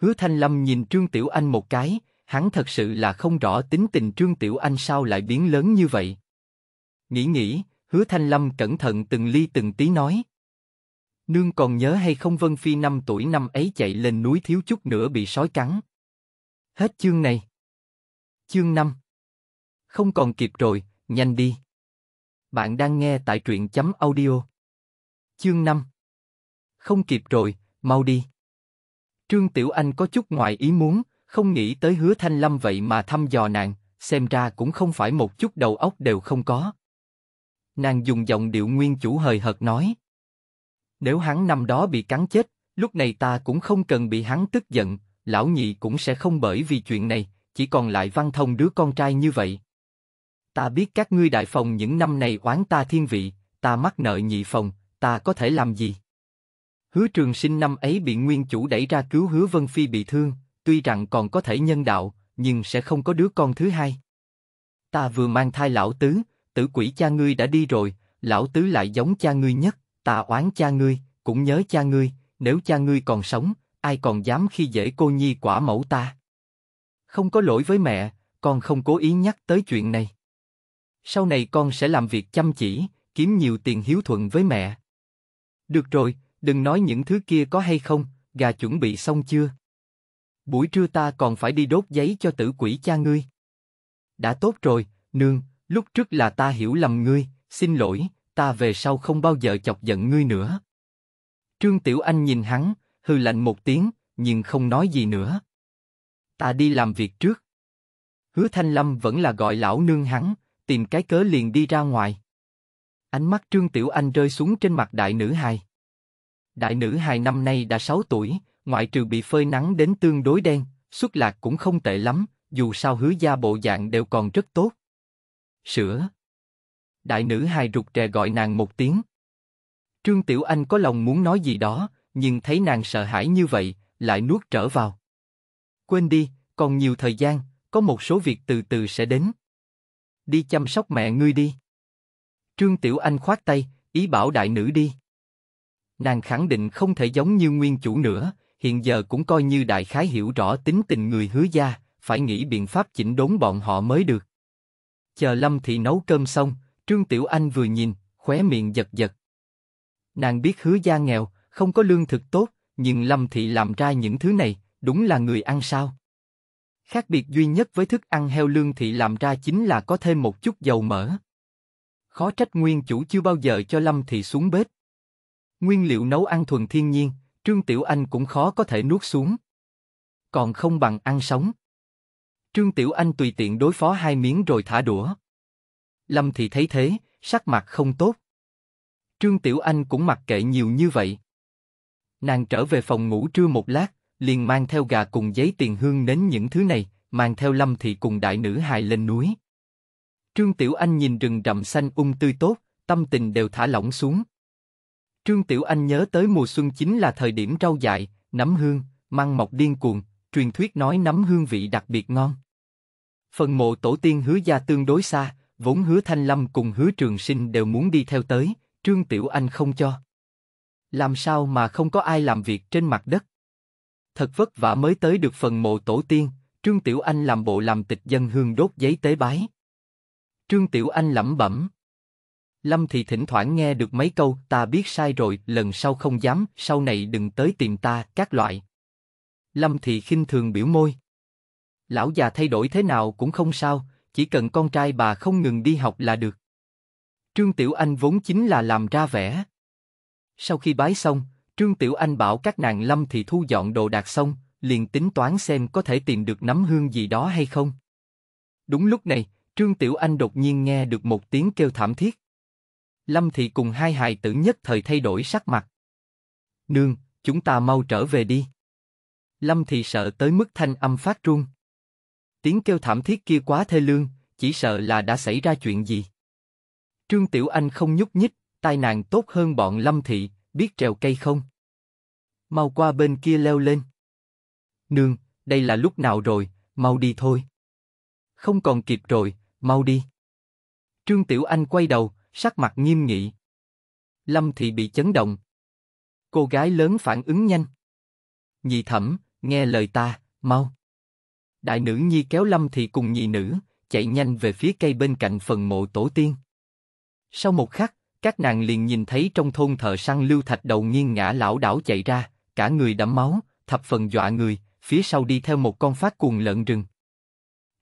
Hứa Thanh Lâm nhìn Trương Tiểu Anh một cái, hắn thật sự là không rõ tính tình Trương Tiểu Anh sao lại biến lớn như vậy. Nghĩ nghĩ, Hứa Thanh Lâm cẩn thận từng ly từng tí nói. Nương còn nhớ hay không Vân Phi năm tuổi năm ấy chạy lên núi thiếu chút nữa bị sói cắn. Hết chương này. Chương 5 Không còn kịp rồi, nhanh đi. Bạn đang nghe tại truyện chấm audio. Chương 5 không kịp rồi, mau đi. Trương Tiểu Anh có chút ngoài ý muốn, không nghĩ tới hứa thanh lâm vậy mà thăm dò nàng, xem ra cũng không phải một chút đầu óc đều không có. Nàng dùng giọng điệu nguyên chủ hời hợt nói. Nếu hắn năm đó bị cắn chết, lúc này ta cũng không cần bị hắn tức giận, lão nhị cũng sẽ không bởi vì chuyện này, chỉ còn lại văn thông đứa con trai như vậy. Ta biết các ngươi đại phòng những năm này oán ta thiên vị, ta mắc nợ nhị phòng, ta có thể làm gì? Hứa Trường Sinh năm ấy bị nguyên chủ đẩy ra cứu Hứa Vân Phi bị thương, tuy rằng còn có thể nhân đạo, nhưng sẽ không có đứa con thứ hai. Ta vừa mang thai lão tứ, tử quỷ cha ngươi đã đi rồi, lão tứ lại giống cha ngươi nhất, ta oán cha ngươi, cũng nhớ cha ngươi, nếu cha ngươi còn sống, ai còn dám khi dễ cô nhi quả mẫu ta? Không có lỗi với mẹ, con không cố ý nhắc tới chuyện này. Sau này con sẽ làm việc chăm chỉ, kiếm nhiều tiền hiếu thuận với mẹ. Được rồi, đừng nói những thứ kia có hay không, gà chuẩn bị xong chưa? Buổi trưa ta còn phải đi đốt giấy cho tử quỷ cha ngươi. Đã tốt rồi, nương, lúc trước là ta hiểu lầm ngươi, xin lỗi, ta về sau không bao giờ chọc giận ngươi nữa. Trương Tiểu Anh nhìn hắn, hừ lạnh một tiếng, nhưng không nói gì nữa. Ta đi làm việc trước. Hứa Thanh Lâm vẫn là gọi lão nương hắn, tìm cái cớ liền đi ra ngoài. Ánh mắt Trương Tiểu Anh rơi xuống trên mặt đại nữ hài. Đại nữ hài năm nay đã 6 tuổi, ngoại trừ bị phơi nắng đến tương đối đen, xuất lạc cũng không tệ lắm, dù sao hứa gia bộ dạng đều còn rất tốt. Sữa. Đại nữ hài rụt rè gọi nàng một tiếng. Trương Tiểu Anh có lòng muốn nói gì đó, nhưng thấy nàng sợ hãi như vậy, lại nuốt trở vào. Quên đi, còn nhiều thời gian, có một số việc từ từ sẽ đến. Đi chăm sóc mẹ ngươi đi. Trương Tiểu Anh khoát tay, ý bảo đại nữ đi. Nàng khẳng định không thể giống như nguyên chủ nữa, hiện giờ cũng coi như đại khái hiểu rõ tính tình người hứa gia, phải nghĩ biện pháp chỉnh đốn bọn họ mới được. Chờ Lâm Thị nấu cơm xong, Trương Tiểu Anh vừa nhìn, khóe miệng giật giật. Nàng biết hứa gia nghèo, không có lương thực tốt, nhưng Lâm Thị làm ra những thứ này, đúng là người ăn sao? Khác biệt duy nhất với thức ăn heo lương thị làm ra chính là có thêm một chút dầu mỡ. Khó trách nguyên chủ chưa bao giờ cho Lâm Thị xuống bếp. Nguyên liệu nấu ăn thuần thiên nhiên, Trương Tiểu Anh cũng khó có thể nuốt xuống. Còn không bằng ăn sống. Trương Tiểu Anh tùy tiện đối phó hai miếng rồi thả đũa. Lâm Thị thấy thế, sắc mặt không tốt. Trương Tiểu Anh cũng mặc kệ nhiều như vậy. Nàng trở về phòng ngủ trưa một lát, liền mang theo gà cùng giấy tiền hương đến những thứ này, mang theo Lâm Thị cùng đại nữ hài lên núi. Trương Tiểu Anh nhìn rừng rậm xanh ung um tươi tốt, tâm tình đều thả lỏng xuống. Trương Tiểu Anh nhớ tới mùa xuân chính là thời điểm rau dại, nấm hương, măng mọc điên cuồng, truyền thuyết nói nấm hương vị đặc biệt ngon. Phần mộ tổ tiên hứa gia tương đối xa, vốn hứa Thanh Lâm cùng hứa Trường Sinh đều muốn đi theo tới, Trương Tiểu Anh không cho. Làm sao mà không có ai làm việc trên mặt đất? Thật vất vả mới tới được phần mộ tổ tiên, Trương Tiểu Anh làm bộ làm tịch dân hương đốt giấy tế bái. Trương Tiểu Anh lẩm bẩm. Lâm thì thỉnh thoảng nghe được mấy câu ta biết sai rồi, lần sau không dám, sau này đừng tới tìm ta, các loại. Lâm thì khinh thường biểu môi. Lão già thay đổi thế nào cũng không sao, chỉ cần con trai bà không ngừng đi học là được. Trương Tiểu Anh vốn chính là làm ra vẻ. Sau khi bái xong, Trương Tiểu Anh bảo các nàng Lâm thì thu dọn đồ đạc xong, liền tính toán xem có thể tìm được nấm hương gì đó hay không. Đúng lúc này, Trương Tiểu Anh đột nhiên nghe được một tiếng kêu thảm thiết. Lâm Thị cùng hai hài tử nhất thời thay đổi sắc mặt. Nương, chúng ta mau trở về đi. Lâm Thị sợ tới mức thanh âm phát run. Tiếng kêu thảm thiết kia quá thê lương, chỉ sợ là đã xảy ra chuyện gì. Trương Tiểu Anh không nhúc nhích, tai nàng tốt hơn bọn Lâm Thị, biết trèo cây không? Mau qua bên kia leo lên. Nương, đây là lúc nào rồi, mau đi thôi. Không còn kịp rồi, mau đi. Trương Tiểu Anh quay đầu, sắc mặt nghiêm nghị. Lâm Thị bị chấn động. Cô gái lớn phản ứng nhanh. Nhị thẩm, nghe lời ta, mau. Đại nữ nhi kéo Lâm Thị cùng nhị nữ, chạy nhanh về phía cây bên cạnh phần mộ tổ tiên. Sau một khắc, các nàng liền nhìn thấy trong thôn thợ săn lưu thạch đầu nghiêng ngã lão đảo chạy ra, cả người đẫm máu, thập phần dọa người, phía sau đi theo một con phát cuồng lợn rừng.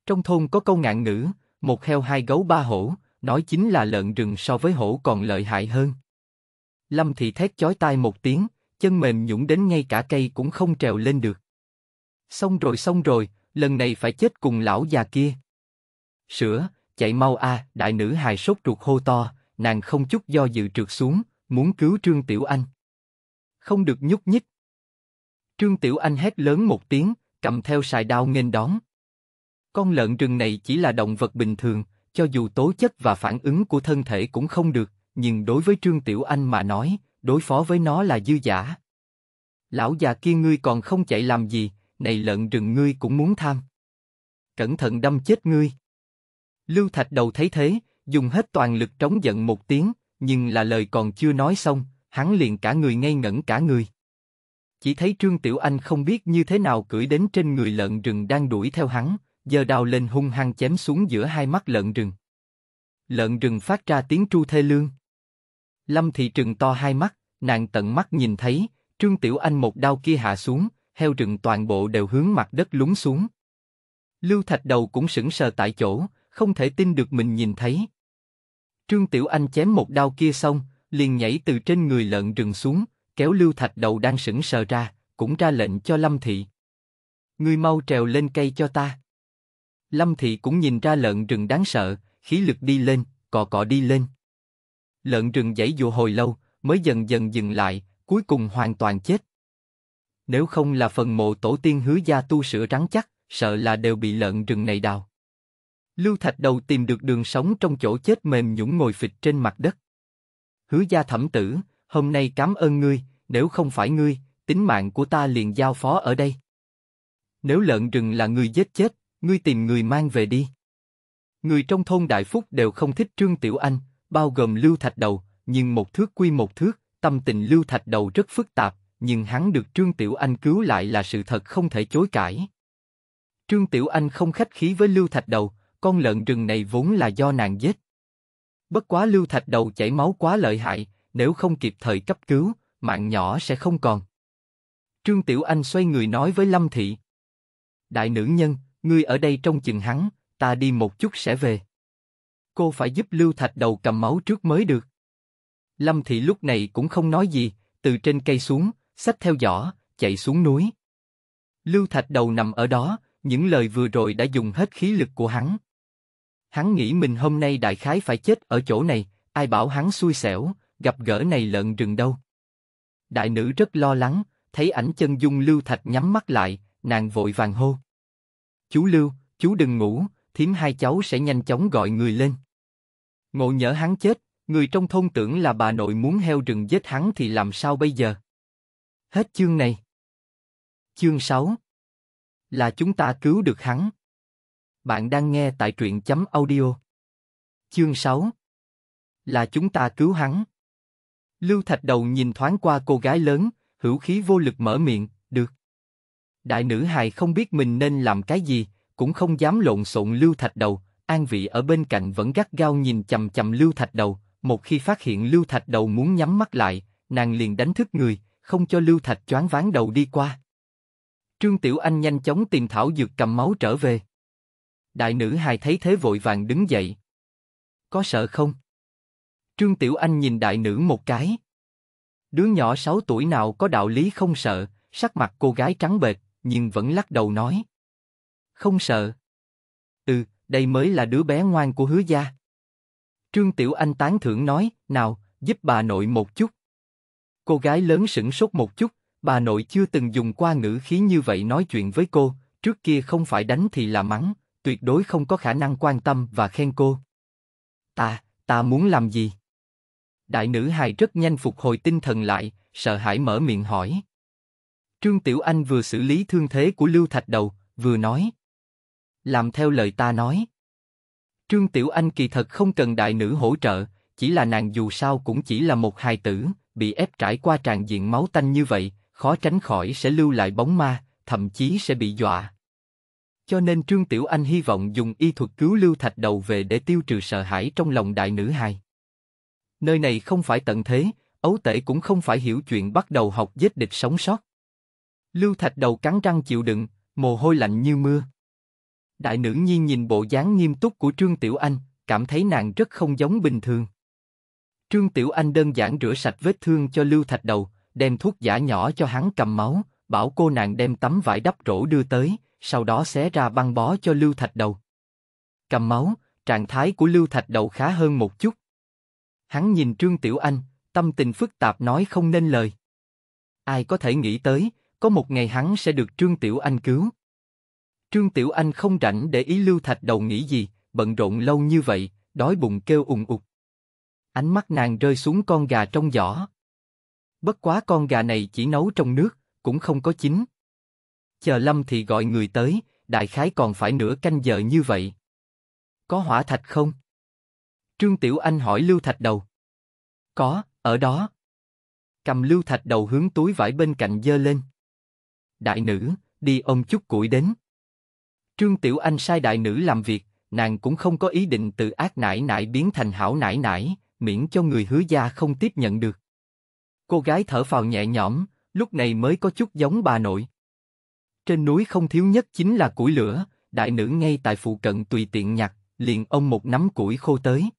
Trong thôn có câu ngạn ngữ, một heo hai gấu ba hổ, nói chính là lợn rừng so với hổ còn lợi hại hơn. Lâm Thị thét chói tai một tiếng, chân mềm nhũn đến ngay cả cây cũng không trèo lên được. Xong rồi xong rồi, lần này phải chết cùng lão già kia. Sữa, chạy mau a, đại nữ hài sốt ruột hô to, nàng không chút do dự trượt xuống, muốn cứu Trương Tiểu Anh. Không được nhúc nhích. Trương Tiểu Anh hét lớn một tiếng, cầm theo sài đao nghênh đón. Con lợn rừng này chỉ là động vật bình thường, cho dù tố chất và phản ứng của thân thể cũng không được, nhưng đối với Trương Tiểu Anh mà nói, đối phó với nó là dư giả. Lão già kia ngươi còn không chạy làm gì, này lợn rừng ngươi cũng muốn tham. Cẩn thận đâm chết ngươi. Lưu Thạch Đầu thấy thế, dùng hết toàn lực trống giận một tiếng, nhưng là lời còn chưa nói xong, hắn liền cả người ngây ngẩn cả người. Chỉ thấy Trương Tiểu Anh không biết như thế nào cưỡi đến trên người lợn rừng đang đuổi theo hắn, giơ đao lên hung hăng chém xuống giữa hai mắt lợn rừng. Lợn rừng phát ra tiếng tru thê lương. Lâm Thị trừng to hai mắt, nàng tận mắt nhìn thấy, Trương Tiểu Anh một đao kia hạ xuống, heo rừng toàn bộ đều hướng mặt đất lún xuống. Lưu Thạch Đầu cũng sững sờ tại chỗ, không thể tin được mình nhìn thấy. Trương Tiểu Anh chém một đao kia xong, liền nhảy từ trên người lợn rừng xuống, kéo Lưu Thạch Đầu đang sững sờ ra, cũng ra lệnh cho Lâm Thị. Ngươi mau trèo lên cây cho ta. Lâm Thị cũng nhìn ra lợn rừng đáng sợ, khí lực đi lên, cọ cọ đi lên. Lợn rừng giãy dụ hồi lâu, mới dần dần dừng lại, cuối cùng hoàn toàn chết. Nếu không là phần mộ tổ tiên hứa gia tu sửa rắn chắc, sợ là đều bị lợn rừng này đào. Lưu Thạch Đầu tìm được đường sống trong chỗ chết mềm nhũn ngồi phịch trên mặt đất. Hứa gia thẩm tử, hôm nay cảm ơn ngươi, nếu không phải ngươi, tính mạng của ta liền giao phó ở đây. Nếu lợn rừng là ngươi giết chết, ngươi tìm người mang về đi. Người trong thôn Đại Phúc đều không thích Trương Tiểu Anh, bao gồm Lưu Thạch Đầu, nhưng một thước quy một thước, tâm tình Lưu Thạch Đầu rất phức tạp, nhưng hắn được Trương Tiểu Anh cứu lại là sự thật không thể chối cãi. Trương Tiểu Anh không khách khí với Lưu Thạch Đầu, con lợn rừng này vốn là do nàng giết. Bất quá Lưu Thạch Đầu chảy máu quá lợi hại, nếu không kịp thời cấp cứu, mạng nhỏ sẽ không còn. Trương Tiểu Anh xoay người nói với Lâm Thị. Đại nữ nhân, ngươi ở đây trông chừng hắn, ta đi một chút sẽ về. Cô phải giúp Lưu Thạch Đầu cầm máu trước mới được. Lâm Thị lúc này cũng không nói gì, từ trên cây xuống, xách theo giỏ, chạy xuống núi. Lưu Thạch Đầu nằm ở đó, những lời vừa rồi đã dùng hết khí lực của hắn. Hắn nghĩ mình hôm nay đại khái phải chết ở chỗ này, ai bảo hắn xui xẻo, gặp gỡ này lợn rừng đâu. Đại nữ rất lo lắng, thấy ảnh chân dung Lưu Thạch nhắm mắt lại, nàng vội vàng hô. Chú Lưu, chú đừng ngủ, thím hai cháu sẽ nhanh chóng gọi người lên. Ngộ nhỡ hắn chết, người trong thôn tưởng là bà nội muốn heo rừng giết hắn thì làm sao bây giờ? Hết chương này. Chương 6 Là chúng ta cứu được hắn. Bạn đang nghe tại truyện chấm audio. Chương 6 Là chúng ta cứu hắn. Lưu Thạch Đầu nhìn thoáng qua cô gái lớn, hữu khí vô lực mở miệng. Đại nữ hài không biết mình nên làm cái gì, cũng không dám lộn xộn Lưu Thạch Đầu, An Vị ở bên cạnh vẫn gắt gao nhìn chầm chầm Lưu Thạch Đầu, một khi phát hiện Lưu Thạch Đầu muốn nhắm mắt lại, nàng liền đánh thức người, không cho Lưu Thạch choáng váng đầu đi qua. Trương Tiểu Anh nhanh chóng tìm thảo dược cầm máu trở về. Đại nữ hài thấy thế vội vàng đứng dậy. Có sợ không? Trương Tiểu Anh nhìn đại nữ một cái. Đứa nhỏ 6 tuổi nào có đạo lý không sợ, sắc mặt cô gái trắng bệch, nhưng vẫn lắc đầu nói. Không sợ. Ừ, đây mới là đứa bé ngoan của hứa gia. Trương Tiểu Anh tán thưởng nói, nào, giúp bà nội một chút. Cô gái lớn sững sốt một chút, bà nội chưa từng dùng qua ngữ khí như vậy nói chuyện với cô, trước kia không phải đánh thì là mắng, tuyệt đối không có khả năng quan tâm và khen cô. Ta, ta muốn làm gì? Đại nữ hài rất nhanh phục hồi tinh thần lại, sợ hãi mở miệng hỏi. Trương Tiểu Anh vừa xử lý thương thế của Lưu Thạch Đầu, vừa nói. Làm theo lời ta nói. Trương Tiểu Anh kỳ thật không cần đại nữ hỗ trợ, chỉ là nàng dù sao cũng chỉ là một hài tử, bị ép trải qua tràn diện máu tanh như vậy, khó tránh khỏi sẽ lưu lại bóng ma, thậm chí sẽ bị dọa. Cho nên Trương Tiểu Anh hy vọng dùng y thuật cứu Lưu Thạch Đầu về để tiêu trừ sợ hãi trong lòng đại nữ hài. Nơi này không phải tận thế, ấu tể cũng không phải hiểu chuyện bắt đầu học giết địch sống sót. Lưu Thạch Đầu cắn răng chịu đựng, mồ hôi lạnh như mưa. Đại nữ nhi nhìn bộ dáng nghiêm túc của Trương Tiểu Anh, cảm thấy nàng rất không giống bình thường. Trương Tiểu Anh đơn giản rửa sạch vết thương cho Lưu Thạch Đầu, đem thuốc giả nhỏ cho hắn cầm máu, bảo cô nàng đem tấm vải đắp rỗ đưa tới, sau đó xé ra băng bó cho Lưu Thạch Đầu. Cầm máu, trạng thái của Lưu Thạch Đầu khá hơn một chút. Hắn nhìn Trương Tiểu Anh, tâm tình phức tạp nói không nên lời. Ai có thể nghĩ tới, có một ngày hắn sẽ được Trương Tiểu Anh cứu. Trương Tiểu Anh không rảnh để ý Lưu Thạch Đầu nghĩ gì, bận rộn lâu như vậy, đói bụng kêu ùng ục. Ánh mắt nàng rơi xuống con gà trong giỏ. Bất quá con gà này chỉ nấu trong nước, cũng không có chín. Chờ Lâm thì gọi người tới, đại khái còn phải nửa canh giờ như vậy. Có hỏa thạch không? Trương Tiểu Anh hỏi Lưu Thạch Đầu. Có, ở đó. Cầm Lưu Thạch Đầu hướng túi vải bên cạnh dơ lên. Đại nữ, đi ôm chút củi đến. Trương Tiểu Anh sai đại nữ làm việc, nàng cũng không có ý định từ ác nải nải biến thành hảo nải nải, miễn cho người hứa gia không tiếp nhận được. Cô gái thở phào nhẹ nhõm, lúc này mới có chút giống bà nội. Trên núi không thiếu nhất chính là củi lửa, đại nữ ngay tại phụ cận tùy tiện nhặt, liền ông một nắm củi khô tới.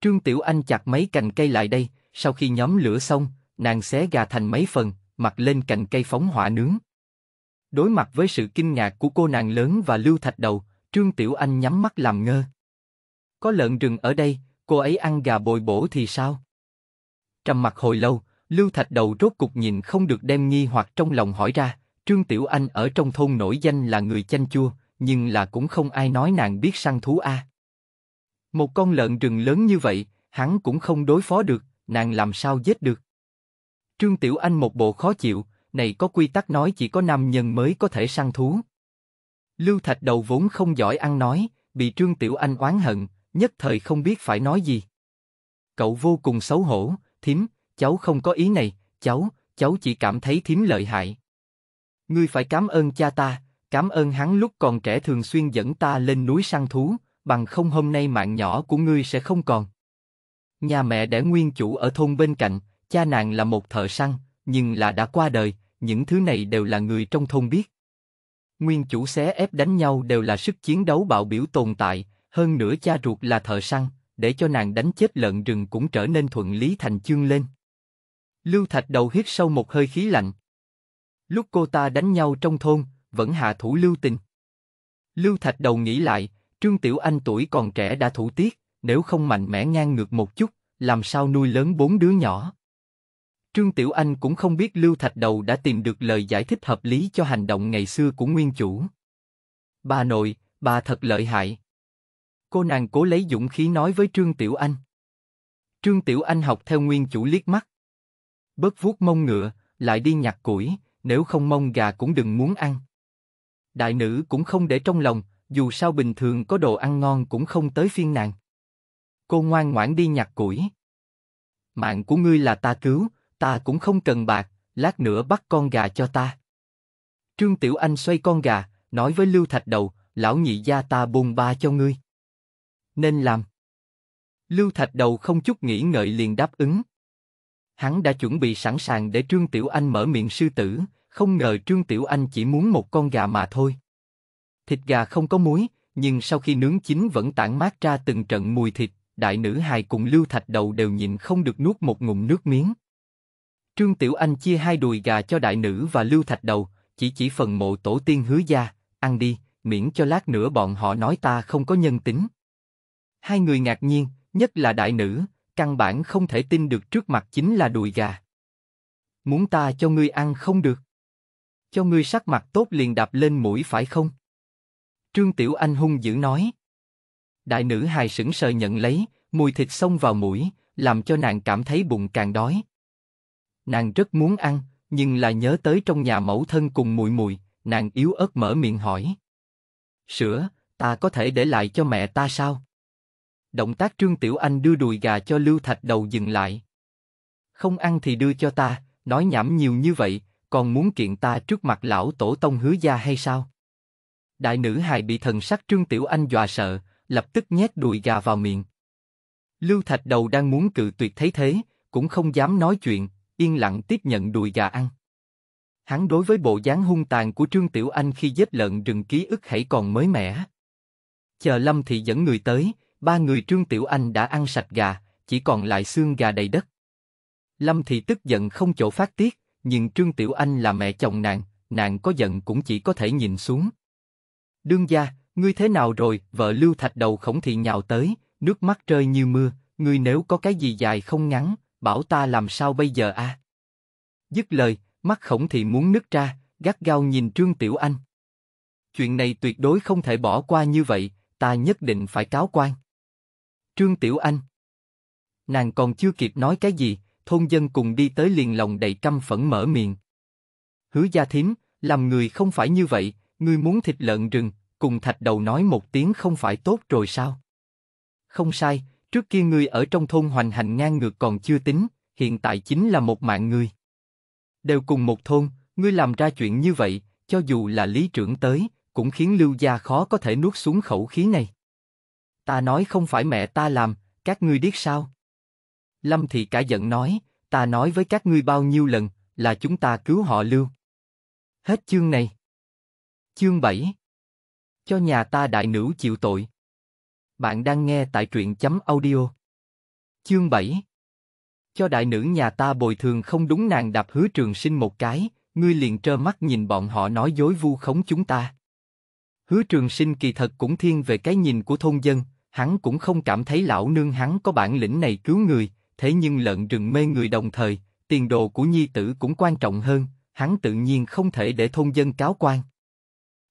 Trương Tiểu Anh chặt mấy cành cây lại đây, sau khi nhóm lửa xong, nàng xé gà thành mấy phần, mặc lên cành cây phóng hỏa nướng. Đối mặt với sự kinh ngạc của cô nàng lớn và Lưu Thạch Đầu, Trương Tiểu Anh nhắm mắt làm ngơ. Có lợn rừng ở đây, cô ấy ăn gà bồi bổ thì sao? Trầm mặt hồi lâu, Lưu Thạch Đầu rốt cục nhìn không được đem nghi hoặc trong lòng hỏi ra. Trương Tiểu Anh ở trong thôn nổi danh là người chanh chua, nhưng là cũng không ai nói nàng biết săn thú a. Một con lợn rừng lớn như vậy, hắn cũng không đối phó được, nàng làm sao giết được? Trương Tiểu Anh một bộ khó chịu, này có quy tắc nói chỉ có nam nhân mới có thể săn thú. Lưu Thạch Đầu vốn không giỏi ăn nói, bị Trương Tiểu Anh oán hận, nhất thời không biết phải nói gì. Cậu vô cùng xấu hổ, thím, cháu không có ý này, cháu, cháu chỉ cảm thấy thím lợi hại. Ngươi phải cảm ơn cha ta, cảm ơn hắn lúc còn trẻ thường xuyên dẫn ta lên núi săn thú, bằng không hôm nay mạng nhỏ của ngươi sẽ không còn. Nhà mẹ đẻ nguyên chủ ở thôn bên cạnh, cha nàng là một thợ săn, nhưng là đã qua đời, những thứ này đều là người trong thôn biết. Nguyên chủ xé ép đánh nhau đều là sức chiến đấu bạo biểu tồn tại, hơn nữa cha ruột là thợ săn, để cho nàng đánh chết lợn rừng cũng trở nên thuận lý thành chương lên. Lưu Thạch đầu hít sâu một hơi khí lạnh. Lúc cô ta đánh nhau trong thôn, vẫn hạ thủ lưu tình. Lưu Thạch đầu nghĩ lại, Trương Tiểu Anh tuổi còn trẻ đã thủ tiết, nếu không mạnh mẽ ngang ngược một chút, làm sao nuôi lớn bốn đứa nhỏ. Trương Tiểu Anh cũng không biết Lưu Thạch Đầu đã tìm được lời giải thích hợp lý cho hành động ngày xưa của nguyên chủ. Bà nội, bà thật lợi hại. Cô nàng cố lấy dũng khí nói với Trương Tiểu Anh. Trương Tiểu Anh học theo nguyên chủ liếc mắt. Bớt vuốt mông ngựa, lại đi nhặt củi, nếu không mông gà cũng đừng muốn ăn. Đại nữ cũng không để trong lòng, dù sao bình thường có đồ ăn ngon cũng không tới phiên nàng. Cô ngoan ngoãn đi nhặt củi. Mạng của ngươi là ta cứu, ta cũng không cần bạc, lát nữa bắt con gà cho ta. Trương Tiểu Anh xoay con gà, nói với Lưu Thạch Đầu, lão nhị gia ta bùng ba cho ngươi. Nên làm. Lưu Thạch Đầu không chút nghĩ ngợi liền đáp ứng. Hắn đã chuẩn bị sẵn sàng để Trương Tiểu Anh mở miệng sư tử, không ngờ Trương Tiểu Anh chỉ muốn một con gà mà thôi. Thịt gà không có muối, nhưng sau khi nướng chín vẫn tản mát ra từng trận mùi thịt, đại nữ hài cùng Lưu Thạch Đầu đều nhịn không được nuốt một ngụm nước miếng. Trương Tiểu Anh chia hai đùi gà cho đại nữ và Lưu Thạch Đầu, chỉ chỉ phần mộ tổ tiên hứa gia, ăn đi, miễn cho lát nữa bọn họ nói ta không có nhân tính. Hai người ngạc nhiên, nhất là đại nữ, căn bản không thể tin được trước mặt chính là đùi gà. Muốn ta cho ngươi ăn không được. Cho ngươi sắc mặt tốt liền đạp lên mũi phải không? Trương Tiểu Anh hung dữ nói. Đại nữ hài sững sờ nhận lấy, mùi thịt xông vào mũi, làm cho nàng cảm thấy bụng càng đói. Nàng rất muốn ăn, nhưng là nhớ tới trong nhà mẫu thân cùng mùi mùi, nàng yếu ớt mở miệng hỏi. Sữa, ta có thể để lại cho mẹ ta sao? Động tác Trương Tiểu Anh đưa đùi gà cho Lưu Thạch đầu dừng lại. Không ăn thì đưa cho ta, nói nhảm nhiều như vậy, còn muốn kiện ta trước mặt lão tổ tông hứa gia hay sao? Đại nữ hài bị thần sắc Trương Tiểu Anh dọa sợ, lập tức nhét đùi gà vào miệng. Lưu Thạch đầu đang muốn cự tuyệt thấy thế, cũng không dám nói chuyện, yên lặng tiếp nhận đùi gà ăn. Hắn đối với bộ dáng hung tàn của Trương Tiểu Anh khi giết lợn rừng ký ức hãy còn mới mẻ. Chờ Lâm Thị dẫn người tới, ba người Trương Tiểu Anh đã ăn sạch gà, chỉ còn lại xương gà đầy đất. Lâm Thị tức giận không chỗ phát tiết, nhưng Trương Tiểu Anh là mẹ chồng nàng, nàng có giận cũng chỉ có thể nhìn xuống. Đương gia, ngươi thế nào rồi? Vợ Lưu Thạch đầu khổng thị nhào tới, nước mắt rơi như mưa. Ngươi nếu có cái gì dài không ngắn, bảo ta làm sao bây giờ a? Dứt lời, mắt khổng thị muốn nứt ra, gắt gao nhìn Trương Tiểu Anh. Chuyện này tuyệt đối không thể bỏ qua như vậy, ta nhất định phải cáo quan. Trương Tiểu Anh. Nàng còn chưa kịp nói cái gì, thôn dân cùng đi tới liền lòng đầy căm phẫn mở miệng. Hứa gia thím, làm người không phải như vậy, ngươi muốn thịt lợn rừng, cùng thạch đầu nói một tiếng không phải tốt rồi sao? Không sai, trước kia ngươi ở trong thôn hoành hành ngang ngược còn chưa tính, hiện tại chính là một mạng ngươi. Đều cùng một thôn, ngươi làm ra chuyện như vậy, cho dù là lý trưởng tới, cũng khiến lưu gia khó có thể nuốt xuống khẩu khí này. Ta nói không phải mẹ ta làm, các ngươi biết sao? Lâm Thị cả giận nói, ta nói với các ngươi bao nhiêu lần, là chúng ta cứu họ lưu. Hết chương này. Chương 7 Cho nhà ta đại nữ chịu tội. Bạn đang nghe tại truyện chấm audio. Chương 7 Cho đại nữ nhà ta bồi thường không đúng nàng đạp hứa trường sinh một cái, ngươi liền trơ mắt nhìn bọn họ nói dối vu khống chúng ta. Hứa trường sinh kỳ thật cũng thiên về cái nhìn của thôn dân, hắn cũng không cảm thấy lão nương hắn có bản lĩnh này cứu người, thế nhưng lợn rừng mê người đồng thời, tiền đồ của nhi tử cũng quan trọng hơn, hắn tự nhiên không thể để thôn dân cáo quan.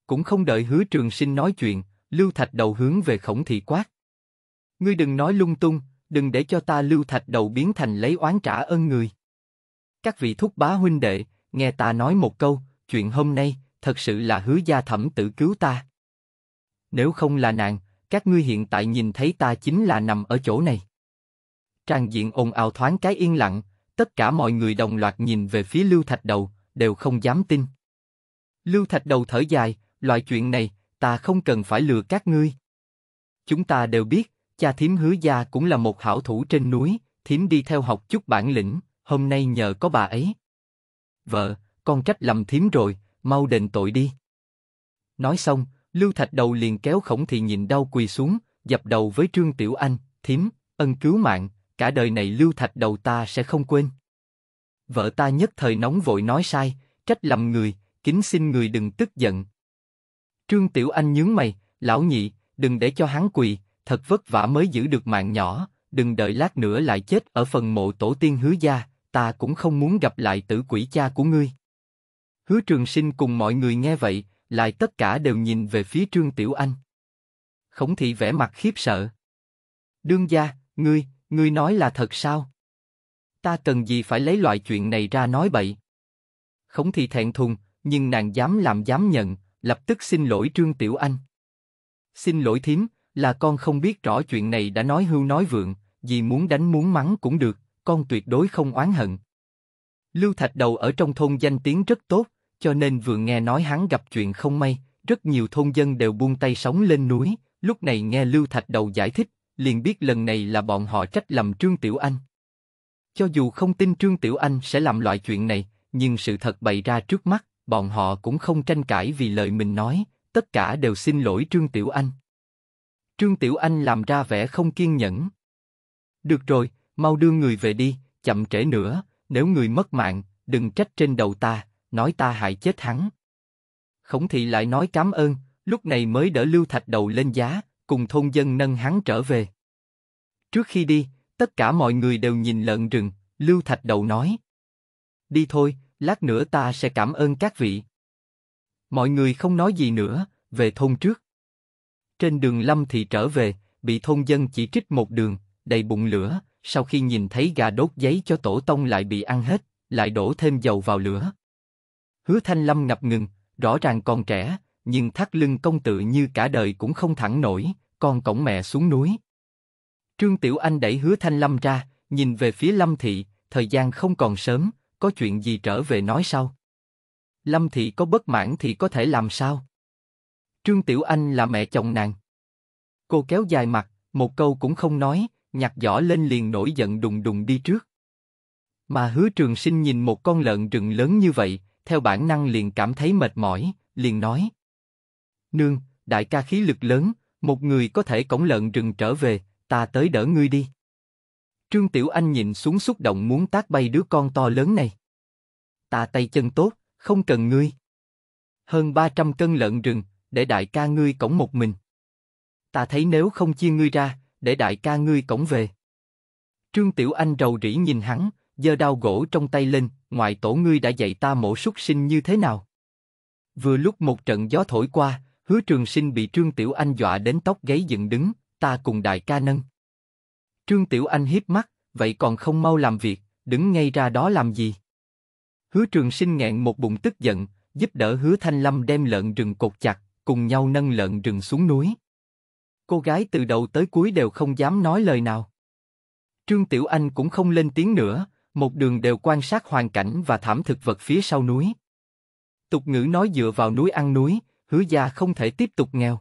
Cũng không đợi hứa trường sinh nói chuyện, Lưu Thạch đầu hướng về khổng thị quát. Ngươi đừng nói lung tung, đừng để cho ta Lưu Thạch đầu biến thành lấy oán trả ơn người. Các vị thúc bá huynh đệ, nghe ta nói một câu, chuyện hôm nay, thật sự là hứa gia thẩm tự cứu ta. Nếu không là nàng, các ngươi hiện tại nhìn thấy ta chính là nằm ở chỗ này. Trang diện ồn ào thoáng cái yên lặng, tất cả mọi người đồng loạt nhìn về phía Lưu Thạch Đầu, đều không dám tin. Lưu Thạch Đầu thở dài, loại chuyện này, ta không cần phải lừa các ngươi. Chúng ta đều biết, cha thím hứa gia cũng là một hảo thủ trên núi, thím đi theo học chút bản lĩnh, hôm nay nhờ có bà ấy. Vợ, con trách lầm thím rồi, mau đền tội đi. Nói xong, Lưu Thạch Đầu liền kéo khổng thị nhìn đau quỳ xuống, dập đầu với Trương Tiểu Anh, thím, ân cứu mạng, cả đời này Lưu Thạch Đầu ta sẽ không quên. Vợ ta nhất thời nóng vội nói sai, trách lầm người, kính xin người đừng tức giận. Trương Tiểu Anh nhướng mày, lão nhị, đừng để cho hắn quỳ, thật vất vả mới giữ được mạng nhỏ, đừng đợi lát nữa lại chết ở phần mộ tổ tiên hứa gia, ta cũng không muốn gặp lại tử quỷ cha của ngươi. Hứa Trường Sinh cùng mọi người nghe vậy, lại tất cả đều nhìn về phía Trương Tiểu Anh. Khổng thị vẻ mặt khiếp sợ. Đương gia, ngươi, ngươi nói là thật sao? Ta cần gì phải lấy loại chuyện này ra nói bậy? Khổng thị thẹn thùng, nhưng nàng dám làm dám nhận, lập tức xin lỗi Trương Tiểu Anh. Xin lỗi thím, là con không biết rõ chuyện này đã nói hưu nói vượng, gì muốn đánh muốn mắng cũng được, con tuyệt đối không oán hận. Lưu Thạch Đầu ở trong thôn danh tiếng rất tốt, cho nên vừa nghe nói hắn gặp chuyện không may, rất nhiều thôn dân đều buông tay sống lên núi. Lúc này nghe Lưu Thạch Đầu giải thích, liền biết lần này là bọn họ trách lầm Trương Tiểu Anh. Cho dù không tin Trương Tiểu Anh sẽ làm loại chuyện này, nhưng sự thật bày ra trước mắt, bọn họ cũng không tranh cãi vì lời mình nói, tất cả đều xin lỗi Trương Tiểu Anh. Trương Tiểu Anh làm ra vẻ không kiên nhẫn. Được rồi, mau đưa người về đi, chậm trễ nữa, nếu người mất mạng, đừng trách trên đầu ta, nói ta hại chết hắn. Khổng thị lại nói cảm ơn, lúc này mới đỡ Lưu Thạch đầu lên giá, cùng thôn dân nâng hắn trở về. Trước khi đi, tất cả mọi người đều nhìn lợn rừng, Lưu Thạch đầu nói. Đi thôi, lát nữa ta sẽ cảm ơn các vị. Mọi người không nói gì nữa, về thôn trước. Trên đường Lâm Thị trở về, bị thôn dân chỉ trích một đường, đầy bụng lửa, sau khi nhìn thấy gà đốt giấy cho tổ tông lại bị ăn hết, lại đổ thêm dầu vào lửa. Hứa Thanh Lâm ngập ngừng, rõ ràng còn trẻ, nhưng thắt lưng công tự như cả đời cũng không thẳng nổi, con cổng mẹ xuống núi. Trương Tiểu Anh đẩy Hứa Thanh Lâm ra, nhìn về phía Lâm Thị, thời gian không còn sớm, có chuyện gì trở về nói sau. Lâm Thị có bất mãn thì có thể làm sao? Trương Tiểu Anh là mẹ chồng nàng. Cô kéo dài mặt, một câu cũng không nói, nhặt giỏ lên liền nổi giận đùng đùng đi trước. Mà hứa trường sinh nhìn một con lợn rừng lớn như vậy, theo bản năng liền cảm thấy mệt mỏi, liền nói. Nương, đại ca khí lực lớn, một người có thể cổng lợn rừng trở về, ta tới đỡ ngươi đi. Trương Tiểu Anh nhìn xuống xúc động muốn tác bay đứa con to lớn này. Ta tay chân tốt, không cần ngươi. Hơn 300 cân lợn rừng, để đại ca ngươi cổng một mình. Ta thấy nếu không chia ngươi ra, để đại ca ngươi cổng về. Trương Tiểu Anh rầu rĩ nhìn hắn, giơ đao gỗ trong tay lên, ngoại tổ ngươi đã dạy ta mổ súc sinh như thế nào? Vừa lúc một trận gió thổi qua, hứa trường sinh bị Trương Tiểu Anh dọa đến tóc gáy dựng đứng, ta cùng đại ca nâng. Trương Tiểu Anh hiếp mắt, vậy còn không mau làm việc, đứng ngay ra đó làm gì? Hứa trường sinh nghẹn một bụng tức giận, giúp đỡ hứa thanh lâm đem lợn rừng cột chặt, cùng nhau nâng lợn rừng xuống núi. Cô gái từ đầu tới cuối đều không dám nói lời nào. Trương Tiểu Anh cũng không lên tiếng nữa, một đường đều quan sát hoàn cảnh và thảm thực vật phía sau núi. Tục ngữ nói dựa vào núi ăn núi, hứa gia không thể tiếp tục nghèo.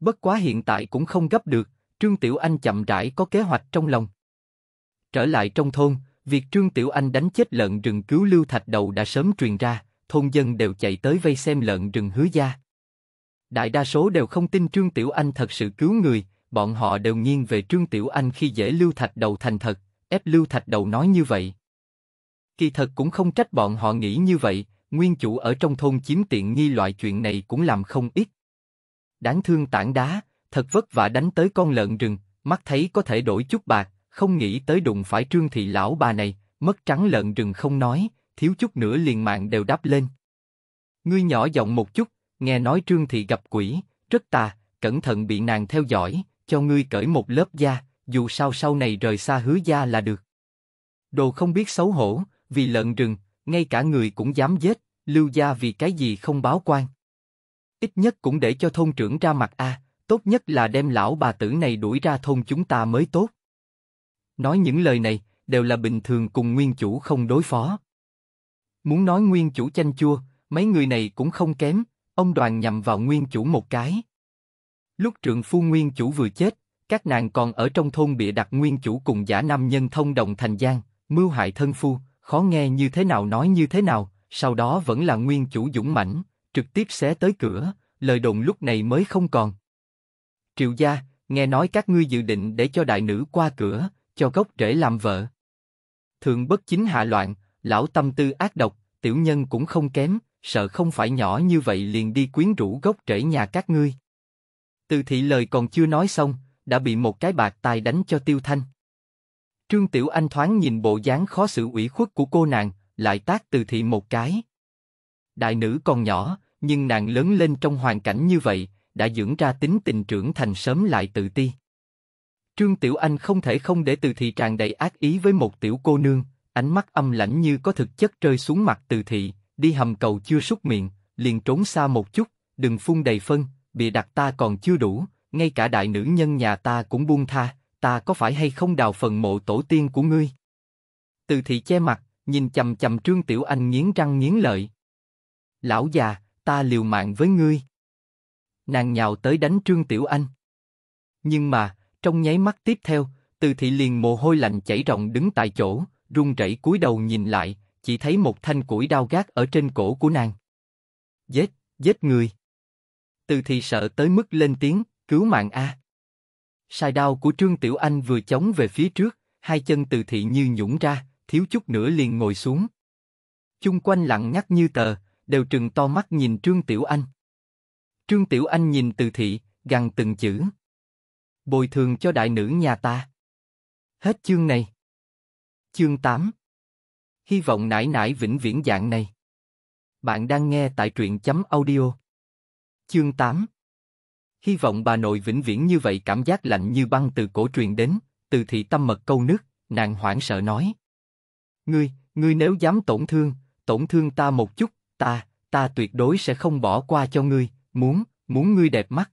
Bất quá hiện tại cũng không gấp được, Trương Tiểu Anh chậm rãi có kế hoạch trong lòng. Trở lại trong thôn, việc Trương Tiểu Anh đánh chết lợn rừng cứu Lưu Thạch Đầu đã sớm truyền ra, thôn dân đều chạy tới vây xem lợn rừng hứa gia. Đại đa số đều không tin Trương Tiểu Anh thật sự cứu người, bọn họ đều nghiêng về Trương Tiểu Anh khi dễ Lưu Thạch Đầu thành thật, ép Lưu Thạch Đầu nói như vậy. Kỳ thật cũng không trách bọn họ nghĩ như vậy, nguyên chủ ở trong thôn chiếm tiện nghi loại chuyện này cũng làm không ít. Đáng thương tảng đá, thật vất vả đánh tới con lợn rừng, mắt thấy có thể đổi chút bạc, không nghĩ tới đụng phải trương thị lão bà này, mất trắng lợn rừng không nói, thiếu chút nữa liền mạng đều đáp lên. Ngươi nhỏ giọng một chút, nghe nói trương thị gặp quỷ, rất tà, cẩn thận bị nàng theo dõi, cho ngươi cởi một lớp da, dù sao sau này rời xa hứa gia là được. Đồ không biết xấu hổ, vì lợn rừng, ngay cả người cũng dám giết, lưu gia vì cái gì không báo quan. Ít nhất cũng để cho thôn trưởng ra mặt a, tốt nhất là đem lão bà tử này đuổi ra thôn chúng ta mới tốt. Nói những lời này, đều là bình thường cùng nguyên chủ không đối phó. Muốn nói nguyên chủ chanh chua, mấy người này cũng không kém, ông đoàn nhằm vào nguyên chủ một cái. Lúc trượng phu nguyên chủ vừa chết, các nàng còn ở trong thôn bịa đặt nguyên chủ cùng giả nam nhân thông đồng thành gian, mưu hại thân phu, khó nghe như thế nào nói như thế nào, sau đó vẫn là nguyên chủ dũng mãnh, trực tiếp xé tới cửa, lời đồn lúc này mới không còn. Triệu gia, nghe nói các ngươi dự định để cho đại nữ qua cửa, cho gốc rễ làm vợ. Thượng bất chính hạ loạn, lão tâm tư ác độc, tiểu nhân cũng không kém, sợ không phải nhỏ như vậy liền đi quyến rũ gốc rễ nhà các ngươi. Từ thị lời còn chưa nói xong, đã bị một cái bạc tài đánh cho tiêu thanh. Trương Tiểu Anh thoáng nhìn bộ dáng khó xử ủy khuất của cô nàng, lại tác từ thị một cái. Đại nữ còn nhỏ, nhưng nàng lớn lên trong hoàn cảnh như vậy, đã dưỡng ra tính tình trưởng thành sớm lại tự ti. Trương Tiểu Anh không thể không để từ thị tràn đầy ác ý với một tiểu cô nương, ánh mắt âm lãnh như có thực chất rơi xuống mặt từ thị, đi hầm cầu chưa súc miệng, liền trốn xa một chút, đừng phun đầy phân, bịa đặt ta còn chưa đủ, ngay cả đại nữ nhân nhà ta cũng buông tha, ta có phải hay không đào phần mộ tổ tiên của ngươi? Từ thị che mặt, nhìn chầm chầm Trương Tiểu Anh nghiến răng nghiến lợi. Lão già, ta liều mạng với ngươi. Nàng nhào tới đánh Trương Tiểu Anh. Nhưng mà, trong nháy mắt tiếp theo, Từ thị liền mồ hôi lạnh chảy ròng đứng tại chỗ, run rẩy cúi đầu nhìn lại, chỉ thấy một thanh củi đao gác ở trên cổ của nàng. Giết, giết người. Từ thị sợ tới mức lên tiếng, cứu mạng a. Sai đao của Trương Tiểu Anh vừa chống về phía trước, hai chân từ thị như nhũng ra, thiếu chút nữa liền ngồi xuống. Chung quanh lặng ngắt như tờ, đều trừng to mắt nhìn Trương Tiểu Anh. Trương Tiểu Anh nhìn từ thị, gằn từng chữ. Bồi thường cho đại nữ nhà ta. Hết chương này. Chương 8 Hy vọng nải nải vĩnh viễn dạng này. Bạn đang nghe tại truyện chấm audio. Chương 8 Hy vọng bà nội vĩnh viễn như vậy cảm giác lạnh như băng từ cổ truyền đến, từ thị tâm mật câu nước, nàng hoảng sợ nói. Ngươi, ngươi nếu dám tổn thương, tổn thương ta một chút, ta, ta tuyệt đối sẽ không bỏ qua cho ngươi, muốn, muốn ngươi đẹp mắt.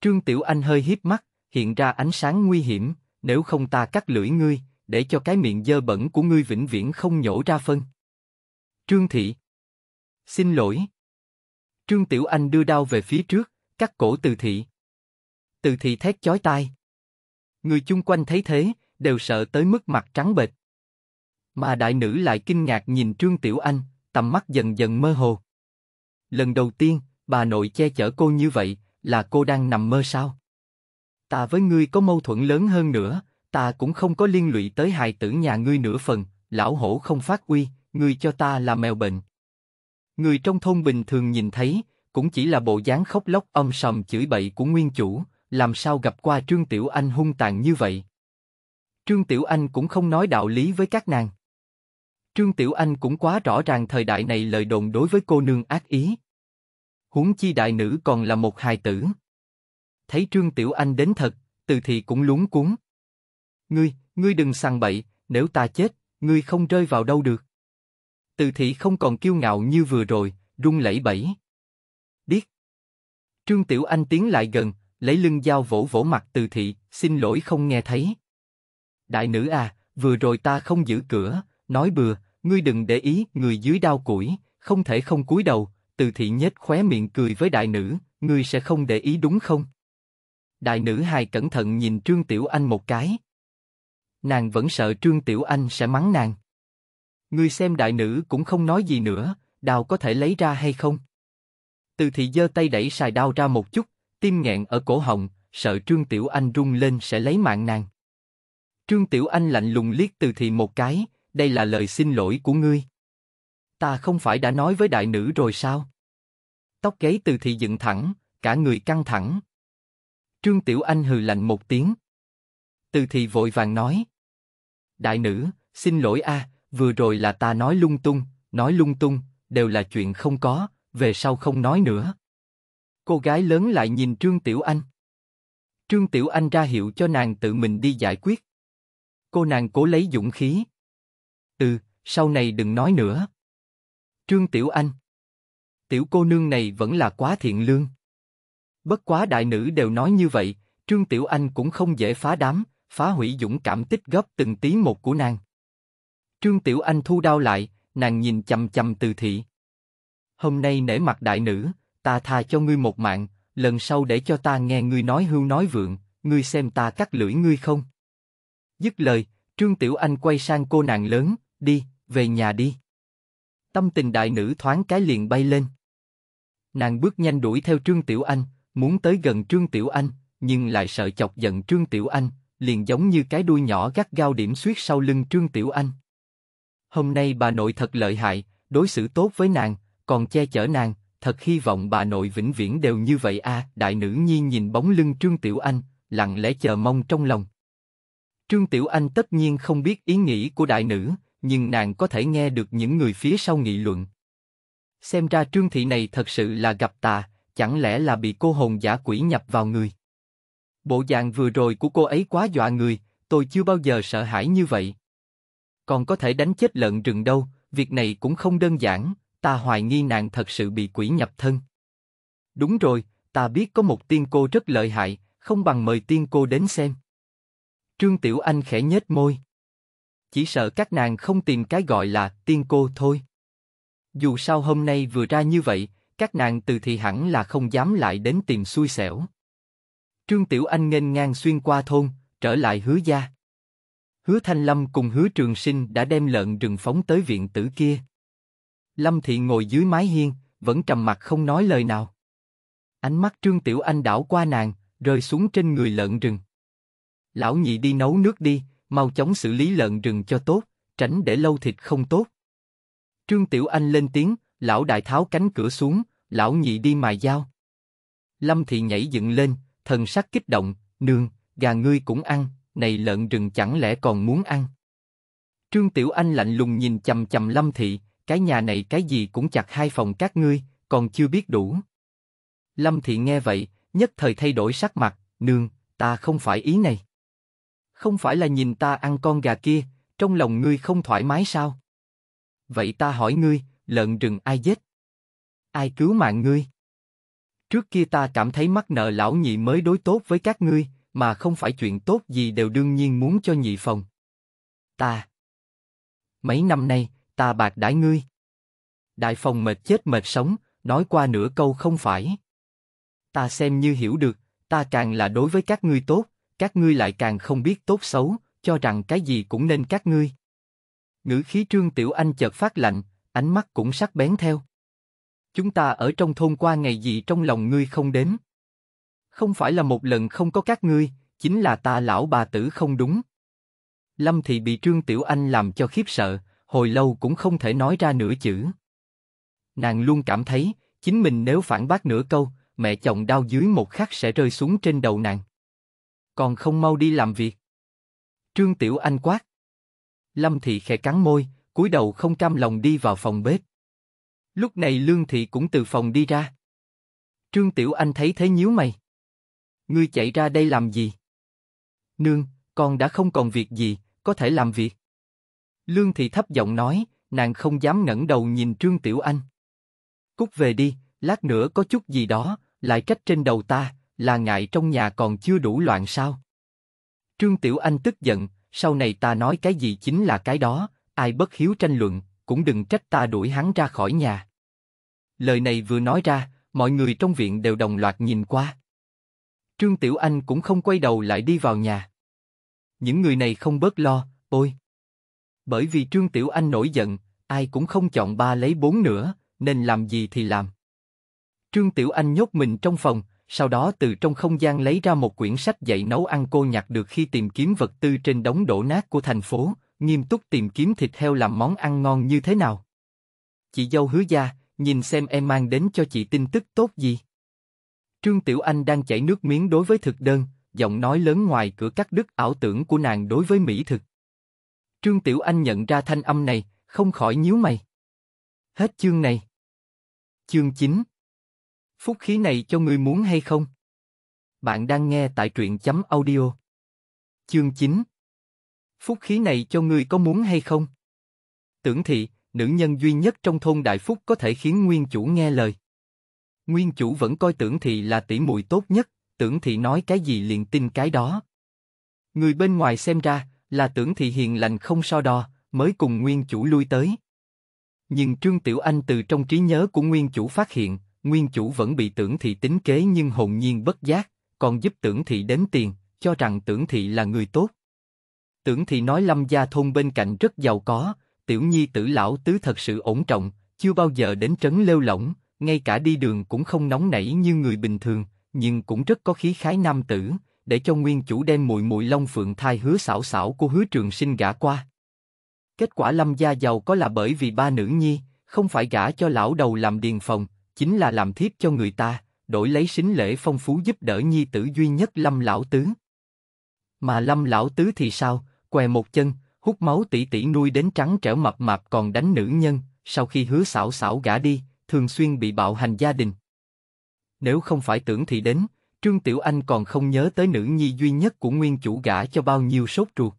Trương Tiểu Anh hơi hiếp mắt, hiện ra ánh sáng nguy hiểm, nếu không ta cắt lưỡi ngươi, để cho cái miệng dơ bẩn của ngươi vĩnh viễn không nhổ ra phân. Trương Thị. Xin lỗi. Trương Tiểu Anh đưa đao về phía trước, cắt cổ Từ Thị. Từ Thị thét chói tai. Người chung quanh thấy thế, đều sợ tới mức mặt trắng bệch. Mà đại nữ lại kinh ngạc nhìn Trương Tiểu Anh, tầm mắt dần dần mơ hồ. Lần đầu tiên, bà nội che chở cô như vậy, là cô đang nằm mơ sao? Ta với ngươi có mâu thuẫn lớn hơn nữa, ta cũng không có liên lụy tới hài tử nhà ngươi nửa phần, lão hổ không phát uy, ngươi cho ta là mèo bệnh. Người trong thôn bình thường nhìn thấy, cũng chỉ là bộ dáng khóc lóc âm sầm chửi bậy của nguyên chủ, làm sao gặp qua Trương Tiểu Anh hung tàn như vậy. Trương Tiểu Anh cũng không nói đạo lý với các nàng. Trương Tiểu Anh cũng quá rõ ràng thời đại này lời đồn đối với cô nương ác ý. Huống chi đại nữ còn là một hài tử. Thấy Trương Tiểu Anh đến thật, từ thì cũng lúng cuốn. Ngươi, ngươi đừng sằng bậy, nếu ta chết, ngươi không rơi vào đâu được. Từ thị không còn kiêu ngạo như vừa rồi, run lẩy bẩy. Điếc. Trương Tiểu Anh tiến lại gần, lấy lưng dao vỗ vỗ mặt từ thị, xin lỗi không nghe thấy. Đại nữ à, vừa rồi ta không giữ cửa, nói bừa, ngươi đừng để ý, người dưới đao củi, không thể không cúi đầu. Từ thị nhếch khóe miệng cười với đại nữ, ngươi sẽ không để ý đúng không? Đại nữ hài cẩn thận nhìn Trương Tiểu Anh một cái. Nàng vẫn sợ Trương Tiểu Anh sẽ mắng nàng. Ngươi xem đại nữ cũng không nói gì nữa, đào có thể lấy ra hay không? Từ thị giơ tay đẩy xài đao ra một chút, tim nghẹn ở cổ họng, sợ Trương Tiểu Anh rung lên sẽ lấy mạng nàng. Trương Tiểu Anh lạnh lùng liếc Từ thị một cái, đây là lời xin lỗi của ngươi. Ta không phải đã nói với đại nữ rồi sao? Tóc gáy Từ thị dựng thẳng, cả người căng thẳng. Trương Tiểu Anh hừ lạnh một tiếng. Từ thị vội vàng nói. Đại nữ, xin lỗi a, vừa rồi là ta nói lung tung, nói lung tung, đều là chuyện không có, về sau không nói nữa. Cô gái lớn lại nhìn Trương Tiểu Anh. Trương Tiểu Anh ra hiệu cho nàng tự mình đi giải quyết. Cô nàng cố lấy dũng khí. Ừ, sau này đừng nói nữa. Trương Tiểu Anh. Tiểu cô nương này vẫn là quá thiện lương. Bất quá đại nữ đều nói như vậy, Trương Tiểu Anh cũng không dễ phá đám, phá hủy dũng cảm tích góp từng tí một của nàng. Trương Tiểu Anh thu đao lại, nàng nhìn chầm chầm từ thị. Hôm nay nể mặt đại nữ, ta tha cho ngươi một mạng, lần sau để cho ta nghe ngươi nói hưu nói vượng, ngươi xem ta cắt lưỡi ngươi không. Dứt lời, Trương Tiểu Anh quay sang cô nàng lớn, đi, về nhà đi. Tâm tình đại nữ thoáng cái liền bay lên. Nàng bước nhanh đuổi theo Trương Tiểu Anh, muốn tới gần Trương Tiểu Anh, nhưng lại sợ chọc giận Trương Tiểu Anh, liền giống như cái đuôi nhỏ gắt gao điểm xuyết sau lưng Trương Tiểu Anh. Hôm nay bà nội thật lợi hại, đối xử tốt với nàng, còn che chở nàng, thật hy vọng bà nội vĩnh viễn đều như vậy a. đại nữ nhi nhìn bóng lưng Trương Tiểu Anh, lặng lẽ chờ mong trong lòng. Trương Tiểu Anh tất nhiên không biết ý nghĩ của đại nữ, nhưng nàng có thể nghe được những người phía sau nghị luận. Xem ra Trương Thị này thật sự là gặp tà, chẳng lẽ là bị cô hồn giả quỷ nhập vào người. Bộ dạng vừa rồi của cô ấy quá dọa người, tôi chưa bao giờ sợ hãi như vậy. Còn có thể đánh chết lợn rừng đâu, việc này cũng không đơn giản, ta hoài nghi nàng thật sự bị quỷ nhập thân. Đúng rồi, ta biết có một tiên cô rất lợi hại, không bằng mời tiên cô đến xem. Trương Tiểu Anh khẽ nhếch môi. Chỉ sợ các nàng không tìm cái gọi là tiên cô thôi. Dù sao hôm nay vừa ra như vậy, các nàng từ thì hẳn là không dám lại đến tìm xui xẻo. Trương Tiểu Anh nghênh ngang xuyên qua thôn, trở lại hứa gia. Hứa Thanh Lâm cùng hứa Trường Sinh đã đem lợn rừng phóng tới viện tử kia. Lâm Thị ngồi dưới mái hiên, vẫn trầm mặt không nói lời nào. Ánh mắt Trương Tiểu Anh đảo qua nàng, rơi xuống trên người lợn rừng. Lão nhị đi nấu nước đi, mau chóng xử lý lợn rừng cho tốt, tránh để lâu thịt không tốt. Trương Tiểu Anh lên tiếng, lão đại tháo cánh cửa xuống, lão nhị đi mài dao. Lâm Thị nhảy dựng lên, thần sắc kích động, nương, gà ngươi cũng ăn, này lợn rừng chẳng lẽ còn muốn ăn? Trương Tiểu Anh lạnh lùng nhìn chầm chầm Lâm Thị, cái nhà này cái gì cũng chặt hai phòng các ngươi, còn chưa biết đủ. Lâm Thị nghe vậy, nhất thời thay đổi sắc mặt, nương, ta không phải ý này. Không phải là nhìn ta ăn con gà kia, trong lòng ngươi không thoải mái sao? Vậy ta hỏi ngươi, lợn rừng ai giết? Ai cứu mạng ngươi? Trước kia ta cảm thấy mắc nợ lão nhị mới đối tốt với các ngươi, mà không phải chuyện tốt gì đều đương nhiên muốn cho nhị phòng. Ta. Mấy năm nay, ta bạc đãi ngươi. Đại phòng mệt chết mệt sống, nói qua nửa câu không phải. Ta xem như hiểu được, ta càng là đối với các ngươi tốt, các ngươi lại càng không biết tốt xấu, cho rằng cái gì cũng nên các ngươi. Ngữ khí Trương Tiểu Anh chợt phát lạnh, ánh mắt cũng sắc bén theo. Chúng ta ở trong thôn qua ngày gì trong lòng ngươi không đếm. Không phải là một lần không có các ngươi, chính là ta lão bà tử không đúng. Lâm Thị bị Trương Tiểu Anh làm cho khiếp sợ, hồi lâu cũng không thể nói ra nửa chữ. Nàng luôn cảm thấy, chính mình nếu phản bác nửa câu, mẹ chồng đau dưới một khắc sẽ rơi xuống trên đầu nàng. Còn không mau đi làm việc. Trương Tiểu Anh quát. Lâm Thị khẽ cắn môi, cúi đầu không cam lòng đi vào phòng bếp. Lúc này Lương Thị cũng từ phòng đi ra. Trương Tiểu Anh thấy thế nhíu mày. Ngươi chạy ra đây làm gì? Nương, con đã không còn việc gì, có thể làm việc. Lương Thị thấp giọng nói, nàng không dám ngẩng đầu nhìn Trương Tiểu Anh. Cút về đi, lát nữa có chút gì đó, lại trách trên đầu ta, là ngại trong nhà còn chưa đủ loạn sao? Trương Tiểu Anh tức giận, sau này ta nói cái gì chính là cái đó, ai bất hiếu tranh luận, cũng đừng trách ta đuổi hắn ra khỏi nhà. Lời này vừa nói ra, mọi người trong viện đều đồng loạt nhìn qua. Trương Tiểu Anh cũng không quay đầu lại đi vào nhà. Những người này không bớt lo, ôi. Bởi vì Trương Tiểu Anh nổi giận, ai cũng không chọn ba lấy bốn nữa, nên làm gì thì làm. Trương Tiểu Anh nhốt mình trong phòng, sau đó từ trong không gian lấy ra một quyển sách dạy nấu ăn cô nhặt được khi tìm kiếm vật tư trên đống đổ nát của thành phố, nghiêm túc tìm kiếm thịt heo làm món ăn ngon như thế nào. Chị dâu hứa gia, nhìn xem em mang đến cho chị tin tức tốt gì. Trương Tiểu Anh đang chảy nước miếng đối với thực đơn, giọng nói lớn ngoài cửa cắt đứt ảo tưởng của nàng đối với mỹ thực. Trương Tiểu Anh nhận ra thanh âm này, không khỏi nhíu mày. Hết chương này. Chương 9 Phúc khí này cho ngươi muốn hay không? Bạn đang nghe tại truyện chấm audio. Chương 9 Phúc khí này cho ngươi có muốn hay không? Tưởng thị, nữ nhân duy nhất trong thôn Đại Phúc có thể khiến nguyên chủ nghe lời. Nguyên chủ vẫn coi tưởng thị là tỷ muội tốt nhất, tưởng thị nói cái gì liền tin cái đó. Người bên ngoài xem ra, là tưởng thị hiền lành không so đo, mới cùng nguyên chủ lui tới. Nhưng Trương Tiểu Anh từ trong trí nhớ của nguyên chủ phát hiện, nguyên chủ vẫn bị tưởng thị tính kế nhưng hồn nhiên bất giác, còn giúp tưởng thị đếm tiền, cho rằng tưởng thị là người tốt. Tưởng thị nói lâm gia thôn bên cạnh rất giàu có, tiểu nhi tử lão tứ thật sự ổn trọng, chưa bao giờ đến trấn lêu lỏng, ngay cả đi đường cũng không nóng nảy như người bình thường, nhưng cũng rất có khí khái nam tử, để cho nguyên chủ đem mùi mùi long phượng thai hứa xảo xảo của hứa trường sinh gả qua. Kết quả lâm gia giàu có là bởi vì ba nữ nhi, không phải gả cho lão đầu làm điền phòng, chính là làm thiếp cho người ta, đổi lấy sính lễ phong phú giúp đỡ nhi tử duy nhất lâm lão tứ. Mà lâm lão tứ thì sao, què một chân, hút máu tỷ tỷ nuôi đến trắng trẻo mập mạp còn đánh nữ nhân, sau khi hứa xảo xảo gả đi, thường xuyên bị bạo hành gia đình. Nếu không phải tưởng thì đến, Trương Tiểu Anh còn không nhớ tới nữ nhi duy nhất của nguyên chủ gả cho bao nhiêu sốt ruột.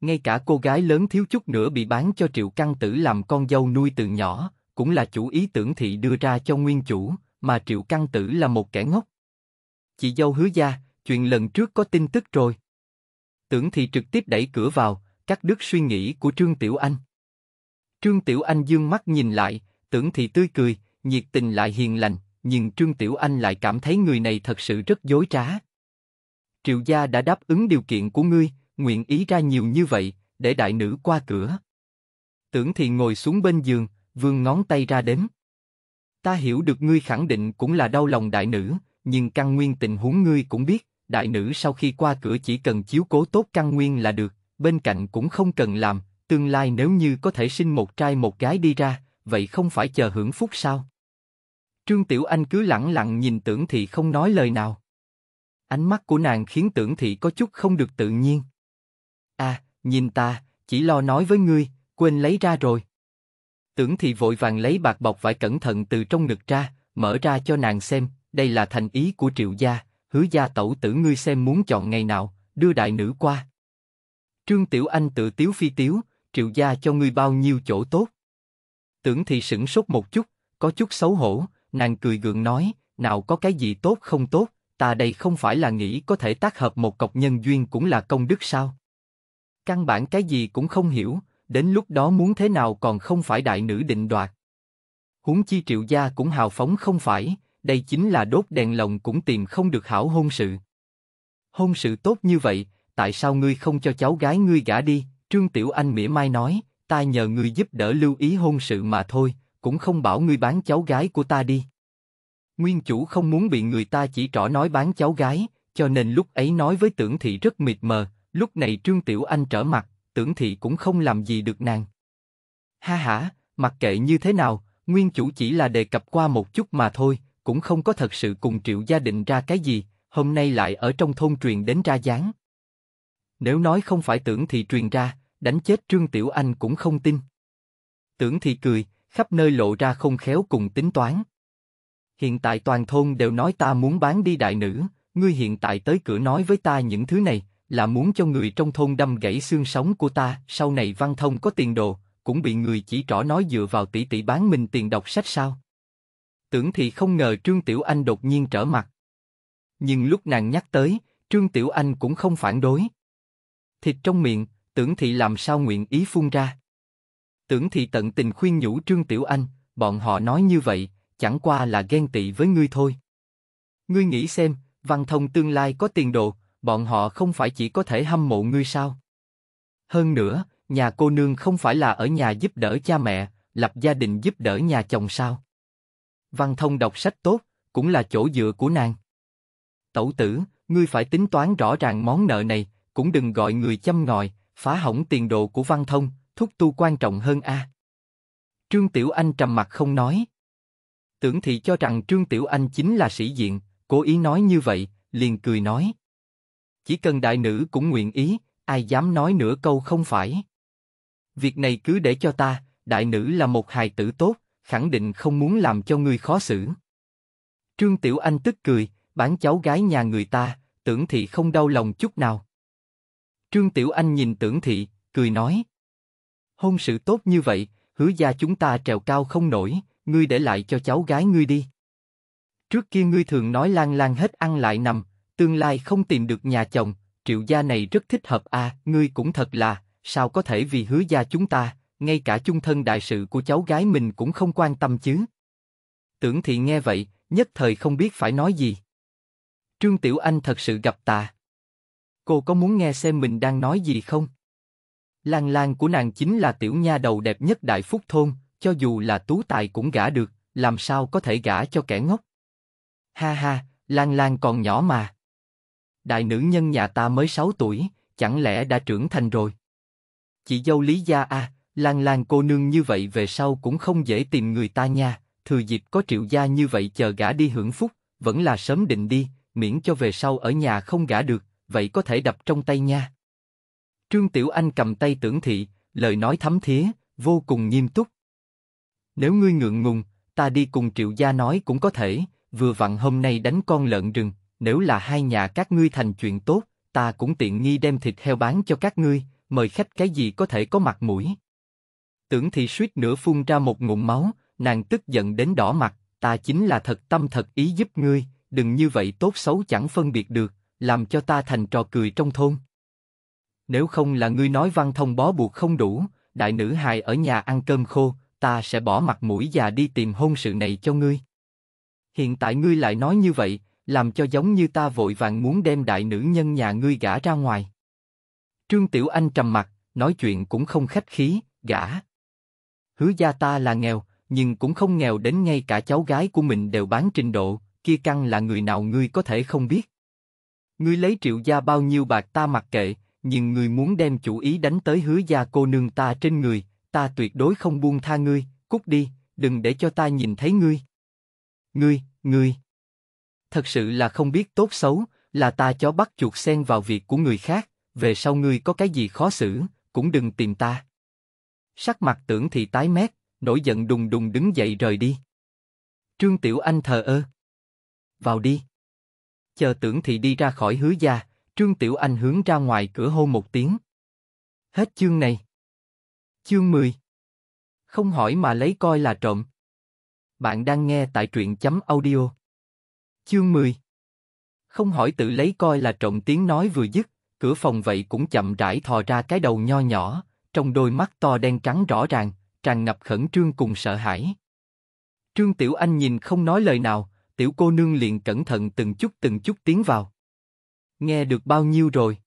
Ngay cả cô gái lớn thiếu chút nữa bị bán cho Triệu Căn Tử làm con dâu nuôi từ nhỏ, cũng là chủ ý tưởng thị đưa ra cho nguyên chủ, mà Triệu Căn Tử là một kẻ ngốc. Chị dâu hứa gia, chuyện lần trước có tin tức rồi. Tưởng thị trực tiếp đẩy cửa vào, cắt đứt suy nghĩ của Trương Tiểu Anh. Trương Tiểu Anh dương mắt nhìn lại, tưởng thị tươi cười, nhiệt tình lại hiền lành, nhưng Trương Tiểu Anh lại cảm thấy người này thật sự rất dối trá. Triệu gia đã đáp ứng điều kiện của ngươi, nguyện ý ra nhiều như vậy, để đại nữ qua cửa. Tưởng thị ngồi xuống bên giường, vươn ngón tay ra đếm. Ta hiểu được ngươi khẳng định cũng là đau lòng đại nữ, nhưng căn nguyên tình huống ngươi cũng biết, đại nữ sau khi qua cửa chỉ cần chiếu cố tốt căn nguyên là được, bên cạnh cũng không cần làm, tương lai nếu như có thể sinh một trai một gái đi ra, vậy không phải chờ hưởng phúc sao? Trương Tiểu Anh cứ lặng lặng nhìn Tưởng Thị không nói lời nào. Ánh mắt của nàng khiến Tưởng Thị có chút không được tự nhiên. À, nhìn ta, chỉ lo nói với ngươi, quên lấy ra rồi. Tưởng Thị vội vàng lấy bạc bọc vải cẩn thận từ trong ngực ra, mở ra cho nàng xem, đây là thành ý của Triệu gia, hứa gia tẩu tử ngươi xem muốn chọn ngày nào, đưa đại nữ qua. Trương Tiểu Anh tự tiếu phi tiếu, Triệu gia cho ngươi bao nhiêu chỗ tốt. Tưởng Thị sững sốt một chút, có chút xấu hổ, nàng cười gượng nói, nào có cái gì tốt không tốt, ta đây không phải là nghĩ có thể tác hợp một cọc nhân duyên cũng là công đức sao? Căn bản cái gì cũng không hiểu, đến lúc đó muốn thế nào còn không phải đại nữ định đoạt. Huống chi triệu gia cũng hào phóng không phải, đây chính là đốt đèn lồng cũng tìm không được hảo hôn sự. Hôn sự tốt như vậy, tại sao ngươi không cho cháu gái ngươi gả đi? Trương Tiểu Anh mỉa mai nói, ta nhờ ngươi giúp đỡ lưu ý hôn sự mà thôi, cũng không bảo ngươi bán cháu gái của ta đi. Nguyên chủ không muốn bị người ta chỉ trỏ nói bán cháu gái, cho nên lúc ấy nói với tưởng thị rất mịt mờ, lúc này Trương Tiểu Anh trở mặt, tưởng thị cũng không làm gì được nàng. Ha ha, mặc kệ như thế nào, nguyên chủ chỉ là đề cập qua một chút mà thôi, cũng không có thật sự cùng triệu gia định ra cái gì, hôm nay lại ở trong thôn truyền đến ra dáng. Nếu nói không phải tưởng thị truyền ra, đánh chết Trương Tiểu Anh cũng không tin. Tưởng thị cười, khắp nơi lộ ra không khéo cùng tính toán. Hiện tại toàn thôn đều nói ta muốn bán đi đại nữ, ngươi hiện tại tới cửa nói với ta những thứ này, là muốn cho người trong thôn đâm gãy xương sống của ta, sau này văn thông có tiền đồ, cũng bị người chỉ trỏ nói dựa vào tỷ tỷ bán mình tiền đọc sách sao? Tưởng thì không ngờ Trương Tiểu Anh đột nhiên trở mặt. Nhưng lúc nàng nhắc tới, Trương Tiểu Anh cũng không phản đối. Thịt trong miệng, tưởng thị làm sao nguyện ý phun ra. Tưởng thị tận tình khuyên nhủ Trương Tiểu Anh, bọn họ nói như vậy, chẳng qua là ghen tị với ngươi thôi. Ngươi nghĩ xem, văn thông tương lai có tiền đồ, bọn họ không phải chỉ có thể hâm mộ ngươi sao? Hơn nữa, nhà cô nương không phải là ở nhà giúp đỡ cha mẹ, lập gia đình giúp đỡ nhà chồng sao? Văn thông đọc sách tốt, cũng là chỗ dựa của nàng. Tẩu tử, ngươi phải tính toán rõ ràng món nợ này, cũng đừng gọi người chăm ngòi, phá hỏng tiền đồ của văn thông, thúc tu quan trọng hơn a. Trương Tiểu Anh trầm mặt không nói. Tưởng thị cho rằng Trương Tiểu Anh chính là sĩ diện, cố ý nói như vậy, liền cười nói. Chỉ cần đại nữ cũng nguyện ý, ai dám nói nửa câu không phải. Việc này cứ để cho ta, đại nữ là một hài tử tốt, khẳng định không muốn làm cho ngươi khó xử. Trương Tiểu Anh tức cười, bán cháu gái nhà người ta, tưởng thị không đau lòng chút nào. Trương Tiểu Anh nhìn tưởng thị, cười nói. Hôn sự tốt như vậy, hứa gia chúng ta trèo cao không nổi, ngươi để lại cho cháu gái ngươi đi. Trước kia ngươi thường nói lan lan hết ăn lại nằm, tương lai không tìm được nhà chồng, triệu gia này rất thích hợp a, ngươi cũng thật là, sao có thể vì hứa gia chúng ta, ngay cả chung thân đại sự của cháu gái mình cũng không quan tâm chứ. Tưởng thị nghe vậy, nhất thời không biết phải nói gì. Trương Tiểu Anh thật sự gặp tà. Cô có muốn nghe xem mình đang nói gì không? Lan Lan của nàng chính là tiểu nha đầu đẹp nhất đại phúc thôn, cho dù là tú tài cũng gả được, làm sao có thể gả cho kẻ ngốc? Ha ha, Lan Lan còn nhỏ mà. Đại nữ nhân nhà ta mới 6 tuổi, chẳng lẽ đã trưởng thành rồi? Chị dâu Lý Gia a, Lan Lan cô nương như vậy về sau cũng không dễ tìm người ta nha, thừa dịp có triệu gia như vậy chờ gả đi hưởng phúc, vẫn là sớm định đi, miễn cho về sau ở nhà không gả được, vậy có thể đập trong tay nha. Trương Tiểu Anh cầm tay tưởng thị, lời nói thấm thía, vô cùng nghiêm túc. Nếu ngươi ngượng ngùng, ta đi cùng triệu gia nói cũng có thể, vừa vặn hôm nay đánh con lợn rừng, nếu là hai nhà các ngươi thành chuyện tốt, ta cũng tiện nghi đem thịt heo bán cho các ngươi, mời khách cái gì có thể có mặt mũi. Tưởng thị suýt nữa phun ra một ngụm máu, nàng tức giận đến đỏ mặt, ta chính là thật tâm thật ý giúp ngươi, đừng như vậy tốt xấu chẳng phân biệt được, làm cho ta thành trò cười trong thôn. Nếu không là ngươi nói văn thông bó buộc không đủ, đại nữ hài ở nhà ăn cơm khô, ta sẽ bỏ mặt mũi già đi tìm hôn sự này cho ngươi. Hiện tại ngươi lại nói như vậy, làm cho giống như ta vội vàng muốn đem đại nữ nhân nhà ngươi gả ra ngoài. Trương Tiểu Anh trầm mặt, nói chuyện cũng không khách khí, gả. Hứa gia ta là nghèo, nhưng cũng không nghèo đến ngay cả cháu gái của mình đều bán trình độ, kia căn là người nào ngươi có thể không biết. Ngươi lấy triệu gia bao nhiêu bạc ta mặc kệ, nhưng ngươi muốn đem chủ ý đánh tới hứa gia cô nương ta trên người, ta tuyệt đối không buông tha ngươi, cút đi, đừng để cho ta nhìn thấy ngươi. Ngươi, ngươi. Thật sự là không biết tốt xấu, là ta chó bắt chuột xen vào việc của người khác, về sau ngươi có cái gì khó xử, cũng đừng tìm ta. Sắc mặt tưởng thì tái mét, nổi giận đùng đùng đứng dậy rời đi. Trương Tiểu Anh thờ ơ. Vào đi. Chờ tưởng thì đi ra khỏi hứa gia, Trương Tiểu Anh hướng ra ngoài cửa hô một tiếng. Hết chương này. Chương 10. Không hỏi mà lấy coi là trộm. Bạn đang nghe tại truyện chấm audio. Chương 10. Không hỏi tự lấy coi là trọng tiếng nói vừa dứt, cửa phòng vậy cũng chậm rãi thò ra cái đầu nho nhỏ, trong đôi mắt to đen trắng rõ ràng, tràn ngập khẩn trương cùng sợ hãi. Trương Tiểu Anh nhìn không nói lời nào, tiểu cô nương liền cẩn thận từng chút từng chút tiến vào. Nghe được bao nhiêu rồi?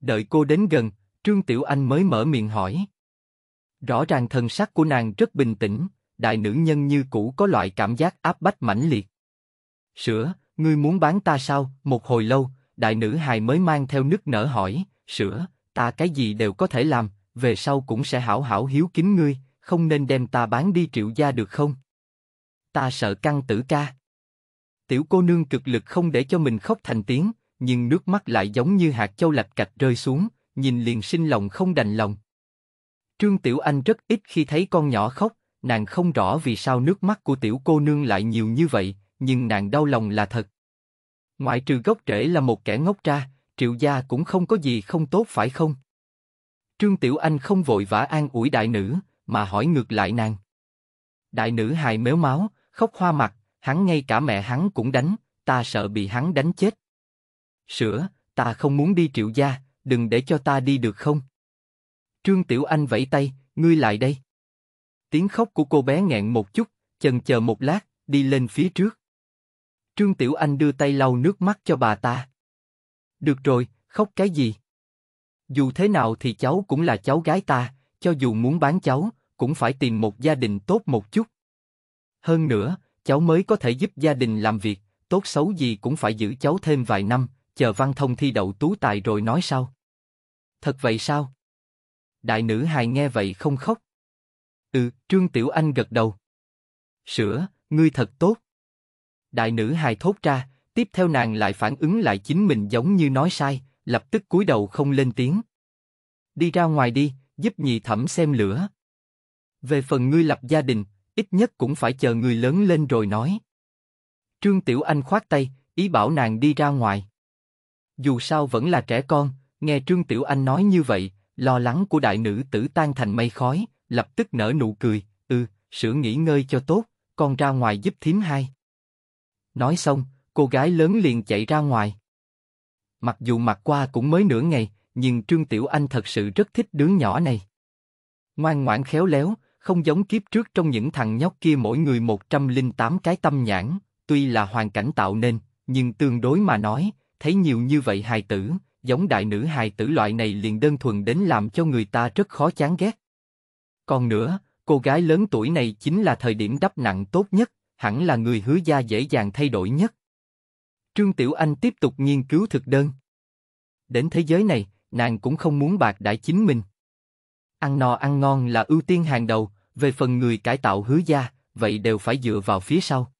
Đợi cô đến gần, Trương Tiểu Anh mới mở miệng hỏi. Rõ ràng thần sắc của nàng rất bình tĩnh, đại nữ nhân như cũ có loại cảm giác áp bách mãnh liệt. Sữa, ngươi muốn bán ta sao? Một hồi lâu, đại nữ hài mới mang theo nước nở hỏi, sữa, ta cái gì đều có thể làm, về sau cũng sẽ hảo hảo hiếu kính ngươi, không nên đem ta bán đi triệu gia được không? Ta sợ căng tử ca. Tiểu cô nương cực lực không để cho mình khóc thành tiếng, nhưng nước mắt lại giống như hạt châu lạch cạch rơi xuống, nhìn liền sinh lòng không đành lòng. Trương Tiểu Anh rất ít khi thấy con nhỏ khóc, nàng không rõ vì sao nước mắt của tiểu cô nương lại nhiều như vậy, nhưng nàng đau lòng là thật. Ngoại trừ gốc rễ là một kẻ ngốc ra, triệu gia cũng không có gì không tốt phải không? Trương Tiểu Anh không vội vã an ủi đại nữ, mà hỏi ngược lại nàng. Đại nữ hài méo máu, khóc hoa mặt, hắn ngay cả mẹ hắn cũng đánh, ta sợ bị hắn đánh chết. Sữa, ta không muốn đi triệu gia, đừng để cho ta đi được không? Trương Tiểu Anh vẫy tay, ngươi lại đây. Tiếng khóc của cô bé nghẹn một chút, chần chờ một lát, đi lên phía trước. Trương Tiểu Anh đưa tay lau nước mắt cho bà ta. Được rồi, khóc cái gì? Dù thế nào thì cháu cũng là cháu gái ta, cho dù muốn bán cháu, cũng phải tìm một gia đình tốt một chút. Hơn nữa, cháu mới có thể giúp gia đình làm việc, tốt xấu gì cũng phải giữ cháu thêm vài năm, chờ văn thông thi đậu tú tài rồi nói sau. Thật vậy sao? Đại nữ hài nghe vậy không khóc. Ừ, Trương Tiểu Anh gật đầu. Sữa, ngươi thật tốt. Đại nữ hài thốt ra, tiếp theo nàng lại phản ứng lại chính mình giống như nói sai, lập tức cúi đầu không lên tiếng. Đi ra ngoài đi, giúp nhị thẩm xem lửa. Về phần ngươi lập gia đình, ít nhất cũng phải chờ người lớn lên rồi nói. Trương Tiểu Anh khoát tay, ý bảo nàng đi ra ngoài. Dù sao vẫn là trẻ con, nghe Trương Tiểu Anh nói như vậy, lo lắng của đại nữ tử tan thành mây khói, lập tức nở nụ cười, ừ, sửa nghỉ ngơi cho tốt, con ra ngoài giúp thím hai. Nói xong, cô gái lớn liền chạy ra ngoài. Mặc dù mặc qua cũng mới nửa ngày, nhưng Trương Tiểu Anh thật sự rất thích đứa nhỏ này. Ngoan ngoãn khéo léo, không giống kiếp trước trong những thằng nhóc kia mỗi người 108 cái tâm nhãn, tuy là hoàn cảnh tạo nên, nhưng tương đối mà nói, thấy nhiều như vậy hài tử, giống đại nữ hài tử loại này liền đơn thuần đến làm cho người ta rất khó chán ghét. Còn nữa, cô gái lớn tuổi này chính là thời điểm đắp nặng tốt nhất, hẳn là người hứa gia dễ dàng thay đổi nhất. Trương Tiểu Anh tiếp tục nghiên cứu thực đơn. Đến thế giới này, nàng cũng không muốn bạc đại chính mình. Ăn no ăn ngon là ưu tiên hàng đầu, về phần người cải tạo hứa gia, vậy đều phải dựa vào phía sau.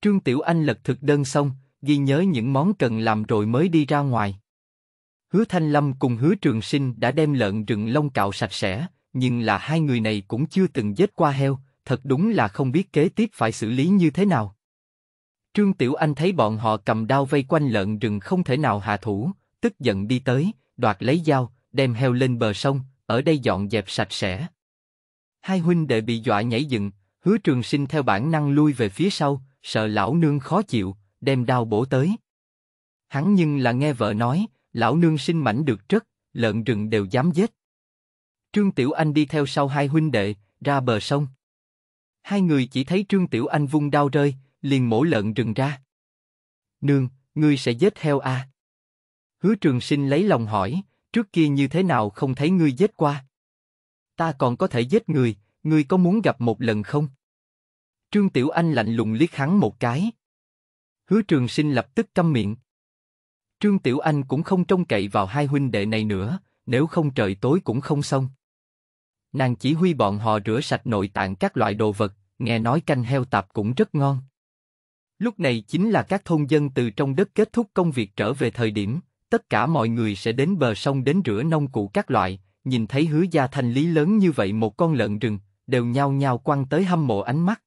Trương Tiểu Anh lật thực đơn xong, ghi nhớ những món cần làm rồi mới đi ra ngoài. Hứa Thanh Lâm cùng Hứa Trường Sinh đã đem lợn rừng lông cạo sạch sẽ, nhưng là hai người này cũng chưa từng giết qua heo, thật đúng là không biết kế tiếp phải xử lý như thế nào. Trương Tiểu Anh thấy bọn họ cầm đao vây quanh lợn rừng không thể nào hạ thủ, tức giận đi tới, đoạt lấy dao, đem heo lên bờ sông, ở đây dọn dẹp sạch sẽ. Hai huynh đệ bị dọa nhảy dựng, hứa trường sinh theo bản năng lui về phía sau, sợ lão nương khó chịu, đem đao bổ tới. Hắn nhưng là nghe vợ nói, lão nương sinh mảnh được rất, lợn rừng đều dám giết. Trương Tiểu Anh đi theo sau hai huynh đệ, ra bờ sông. Hai người chỉ thấy Trương Tiểu Anh vung đao rơi, liền mổ lợn rừng ra. Nương, ngươi sẽ giết heo à? Hứa Trường Sinh lấy lòng hỏi, trước kia như thế nào không thấy ngươi giết qua? Ta còn có thể giết người, ngươi có muốn gặp một lần không? Trương Tiểu Anh lạnh lùng liếc hắn một cái. Hứa Trường Sinh lập tức câm miệng. Trương Tiểu Anh cũng không trông cậy vào hai huynh đệ này nữa, nếu không trời tối cũng không xong. Nàng chỉ huy bọn họ rửa sạch nội tạng các loại đồ vật, nghe nói canh heo tạp cũng rất ngon. Lúc này chính là các thôn dân từ trong đất kết thúc công việc trở về thời điểm, tất cả mọi người sẽ đến bờ sông đến rửa nông cụ các loại, nhìn thấy hứa gia thành lý lớn như vậy một con lợn rừng, đều nhao nhao quăng tới hâm mộ ánh mắt.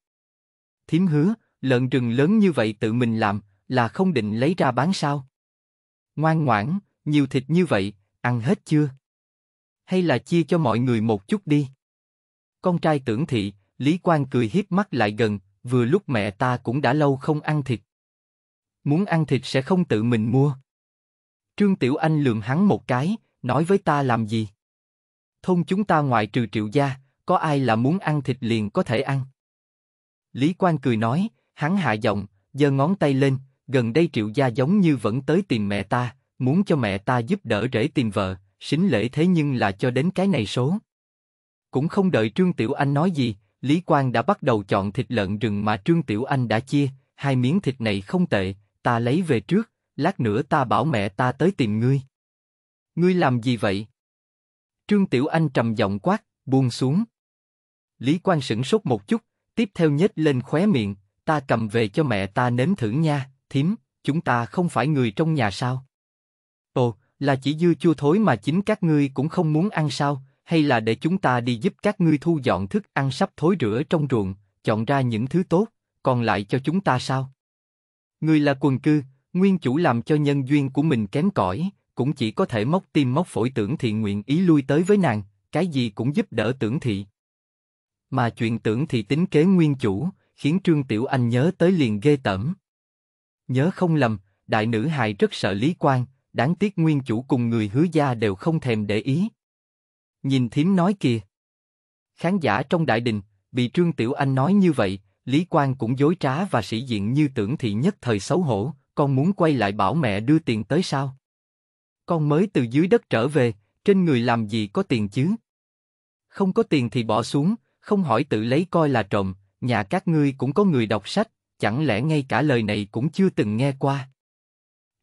Thiếm hứa, lợn rừng lớn như vậy tự mình làm, là không định lấy ra bán sao? Ngoan ngoãn, nhiều thịt như vậy, ăn hết chưa? Hay là chia cho mọi người một chút đi? Con trai tưởng thị, Lý Quang cười hiếp mắt lại gần, vừa lúc mẹ ta cũng đã lâu không ăn thịt. Muốn ăn thịt sẽ không tự mình mua. Trương Tiểu Anh lườm hắn một cái, nói với ta làm gì? Thôn chúng ta ngoại trừ triệu gia, có ai là muốn ăn thịt liền có thể ăn? Lý Quang cười nói, hắn hạ giọng, giơ ngón tay lên, gần đây triệu gia giống như vẫn tới tìm mẹ ta, muốn cho mẹ ta giúp đỡ rể tìm vợ, xính lễ thế nhưng là cho đến cái này số. Cũng không đợi Trương Tiểu Anh nói gì, Lý Quang đã bắt đầu chọn thịt lợn rừng mà Trương Tiểu Anh đã chia, hai miếng thịt này không tệ, ta lấy về trước, lát nữa ta bảo mẹ ta tới tìm ngươi. Ngươi làm gì vậy? Trương Tiểu Anh trầm giọng quát, buông xuống. Lý Quang sững sốt một chút, tiếp theo nhếch lên khóe miệng, ta cầm về cho mẹ ta nếm thử nha, thím, chúng ta không phải người trong nhà sao? Ồ, là chỉ dưa chua thối mà chính các ngươi cũng không muốn ăn sao? Hay là để chúng ta đi giúp các ngươi thu dọn thức ăn sắp thối rửa trong ruộng, chọn ra những thứ tốt, còn lại cho chúng ta sao? Ngươi là quần cư, nguyên chủ làm cho nhân duyên của mình kém cỏi, cũng chỉ có thể móc tim móc phổi tưởng thị nguyện ý lui tới với nàng, cái gì cũng giúp đỡ tưởng thị. Mà chuyện tưởng thị tính kế nguyên chủ, khiến Trương Tiểu Anh nhớ tới liền ghê tởm. Nhớ không lầm, đại nữ hài rất sợ Lý Quang, đáng tiếc nguyên chủ cùng người hứa gia đều không thèm để ý. Nhìn thím nói kìa. Khán giả trong đại đình, bị Trương Tiểu Anh nói như vậy, Lý Quang cũng dối trá và sĩ diện như tưởng thị nhất thời xấu hổ, con muốn quay lại bảo mẹ đưa tiền tới sao? Con mới từ dưới đất trở về, trên người làm gì có tiền chứ? Không có tiền thì bỏ xuống, không hỏi tự lấy coi là trộm, nhà các ngươi cũng có người đọc sách, chẳng lẽ ngay cả lời này cũng chưa từng nghe qua?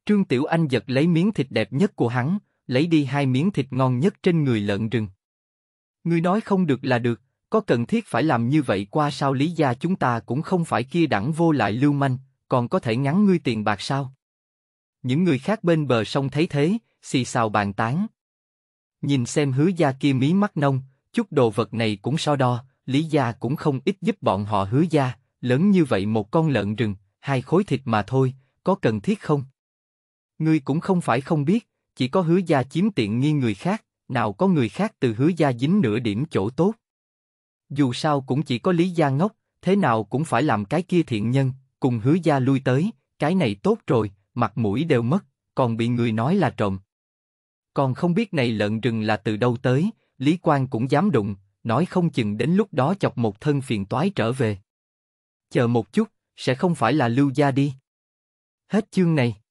Trương Tiểu Anh giật lấy miếng thịt đẹp nhất của hắn, lấy đi hai miếng thịt ngon nhất trên người lợn rừng. Ngươi nói không được là được, có cần thiết phải làm như vậy qua sao lý gia chúng ta cũng không phải kia đẳng vô lại lưu manh, còn có thể ngắn ngươi tiền bạc sao? Những người khác bên bờ sông thấy thế, xì xào bàn tán. Nhìn xem hứa gia kia mí mắt nông, chút đồ vật này cũng so đo, lý gia cũng không ít giúp bọn họ hứa gia, lớn như vậy một con lợn rừng, hai khối thịt mà thôi, có cần thiết không? Ngươi cũng không phải không biết, chỉ có hứa gia chiếm tiện nghi người khác, nào có người khác từ hứa gia dính nửa điểm chỗ tốt. Dù sao cũng chỉ có lý gia ngốc, thế nào cũng phải làm cái kia thiện nhân, cùng hứa gia lui tới, cái này tốt rồi, mặt mũi đều mất, còn bị người nói là trộm. Còn không biết này lợn rừng là từ đâu tới, Lý Quang cũng dám đụng, nói không chừng đến lúc đó chọc một thân phiền toái trở về. Chờ một chút, sẽ không phải là lưu gia đi. Hết chương này.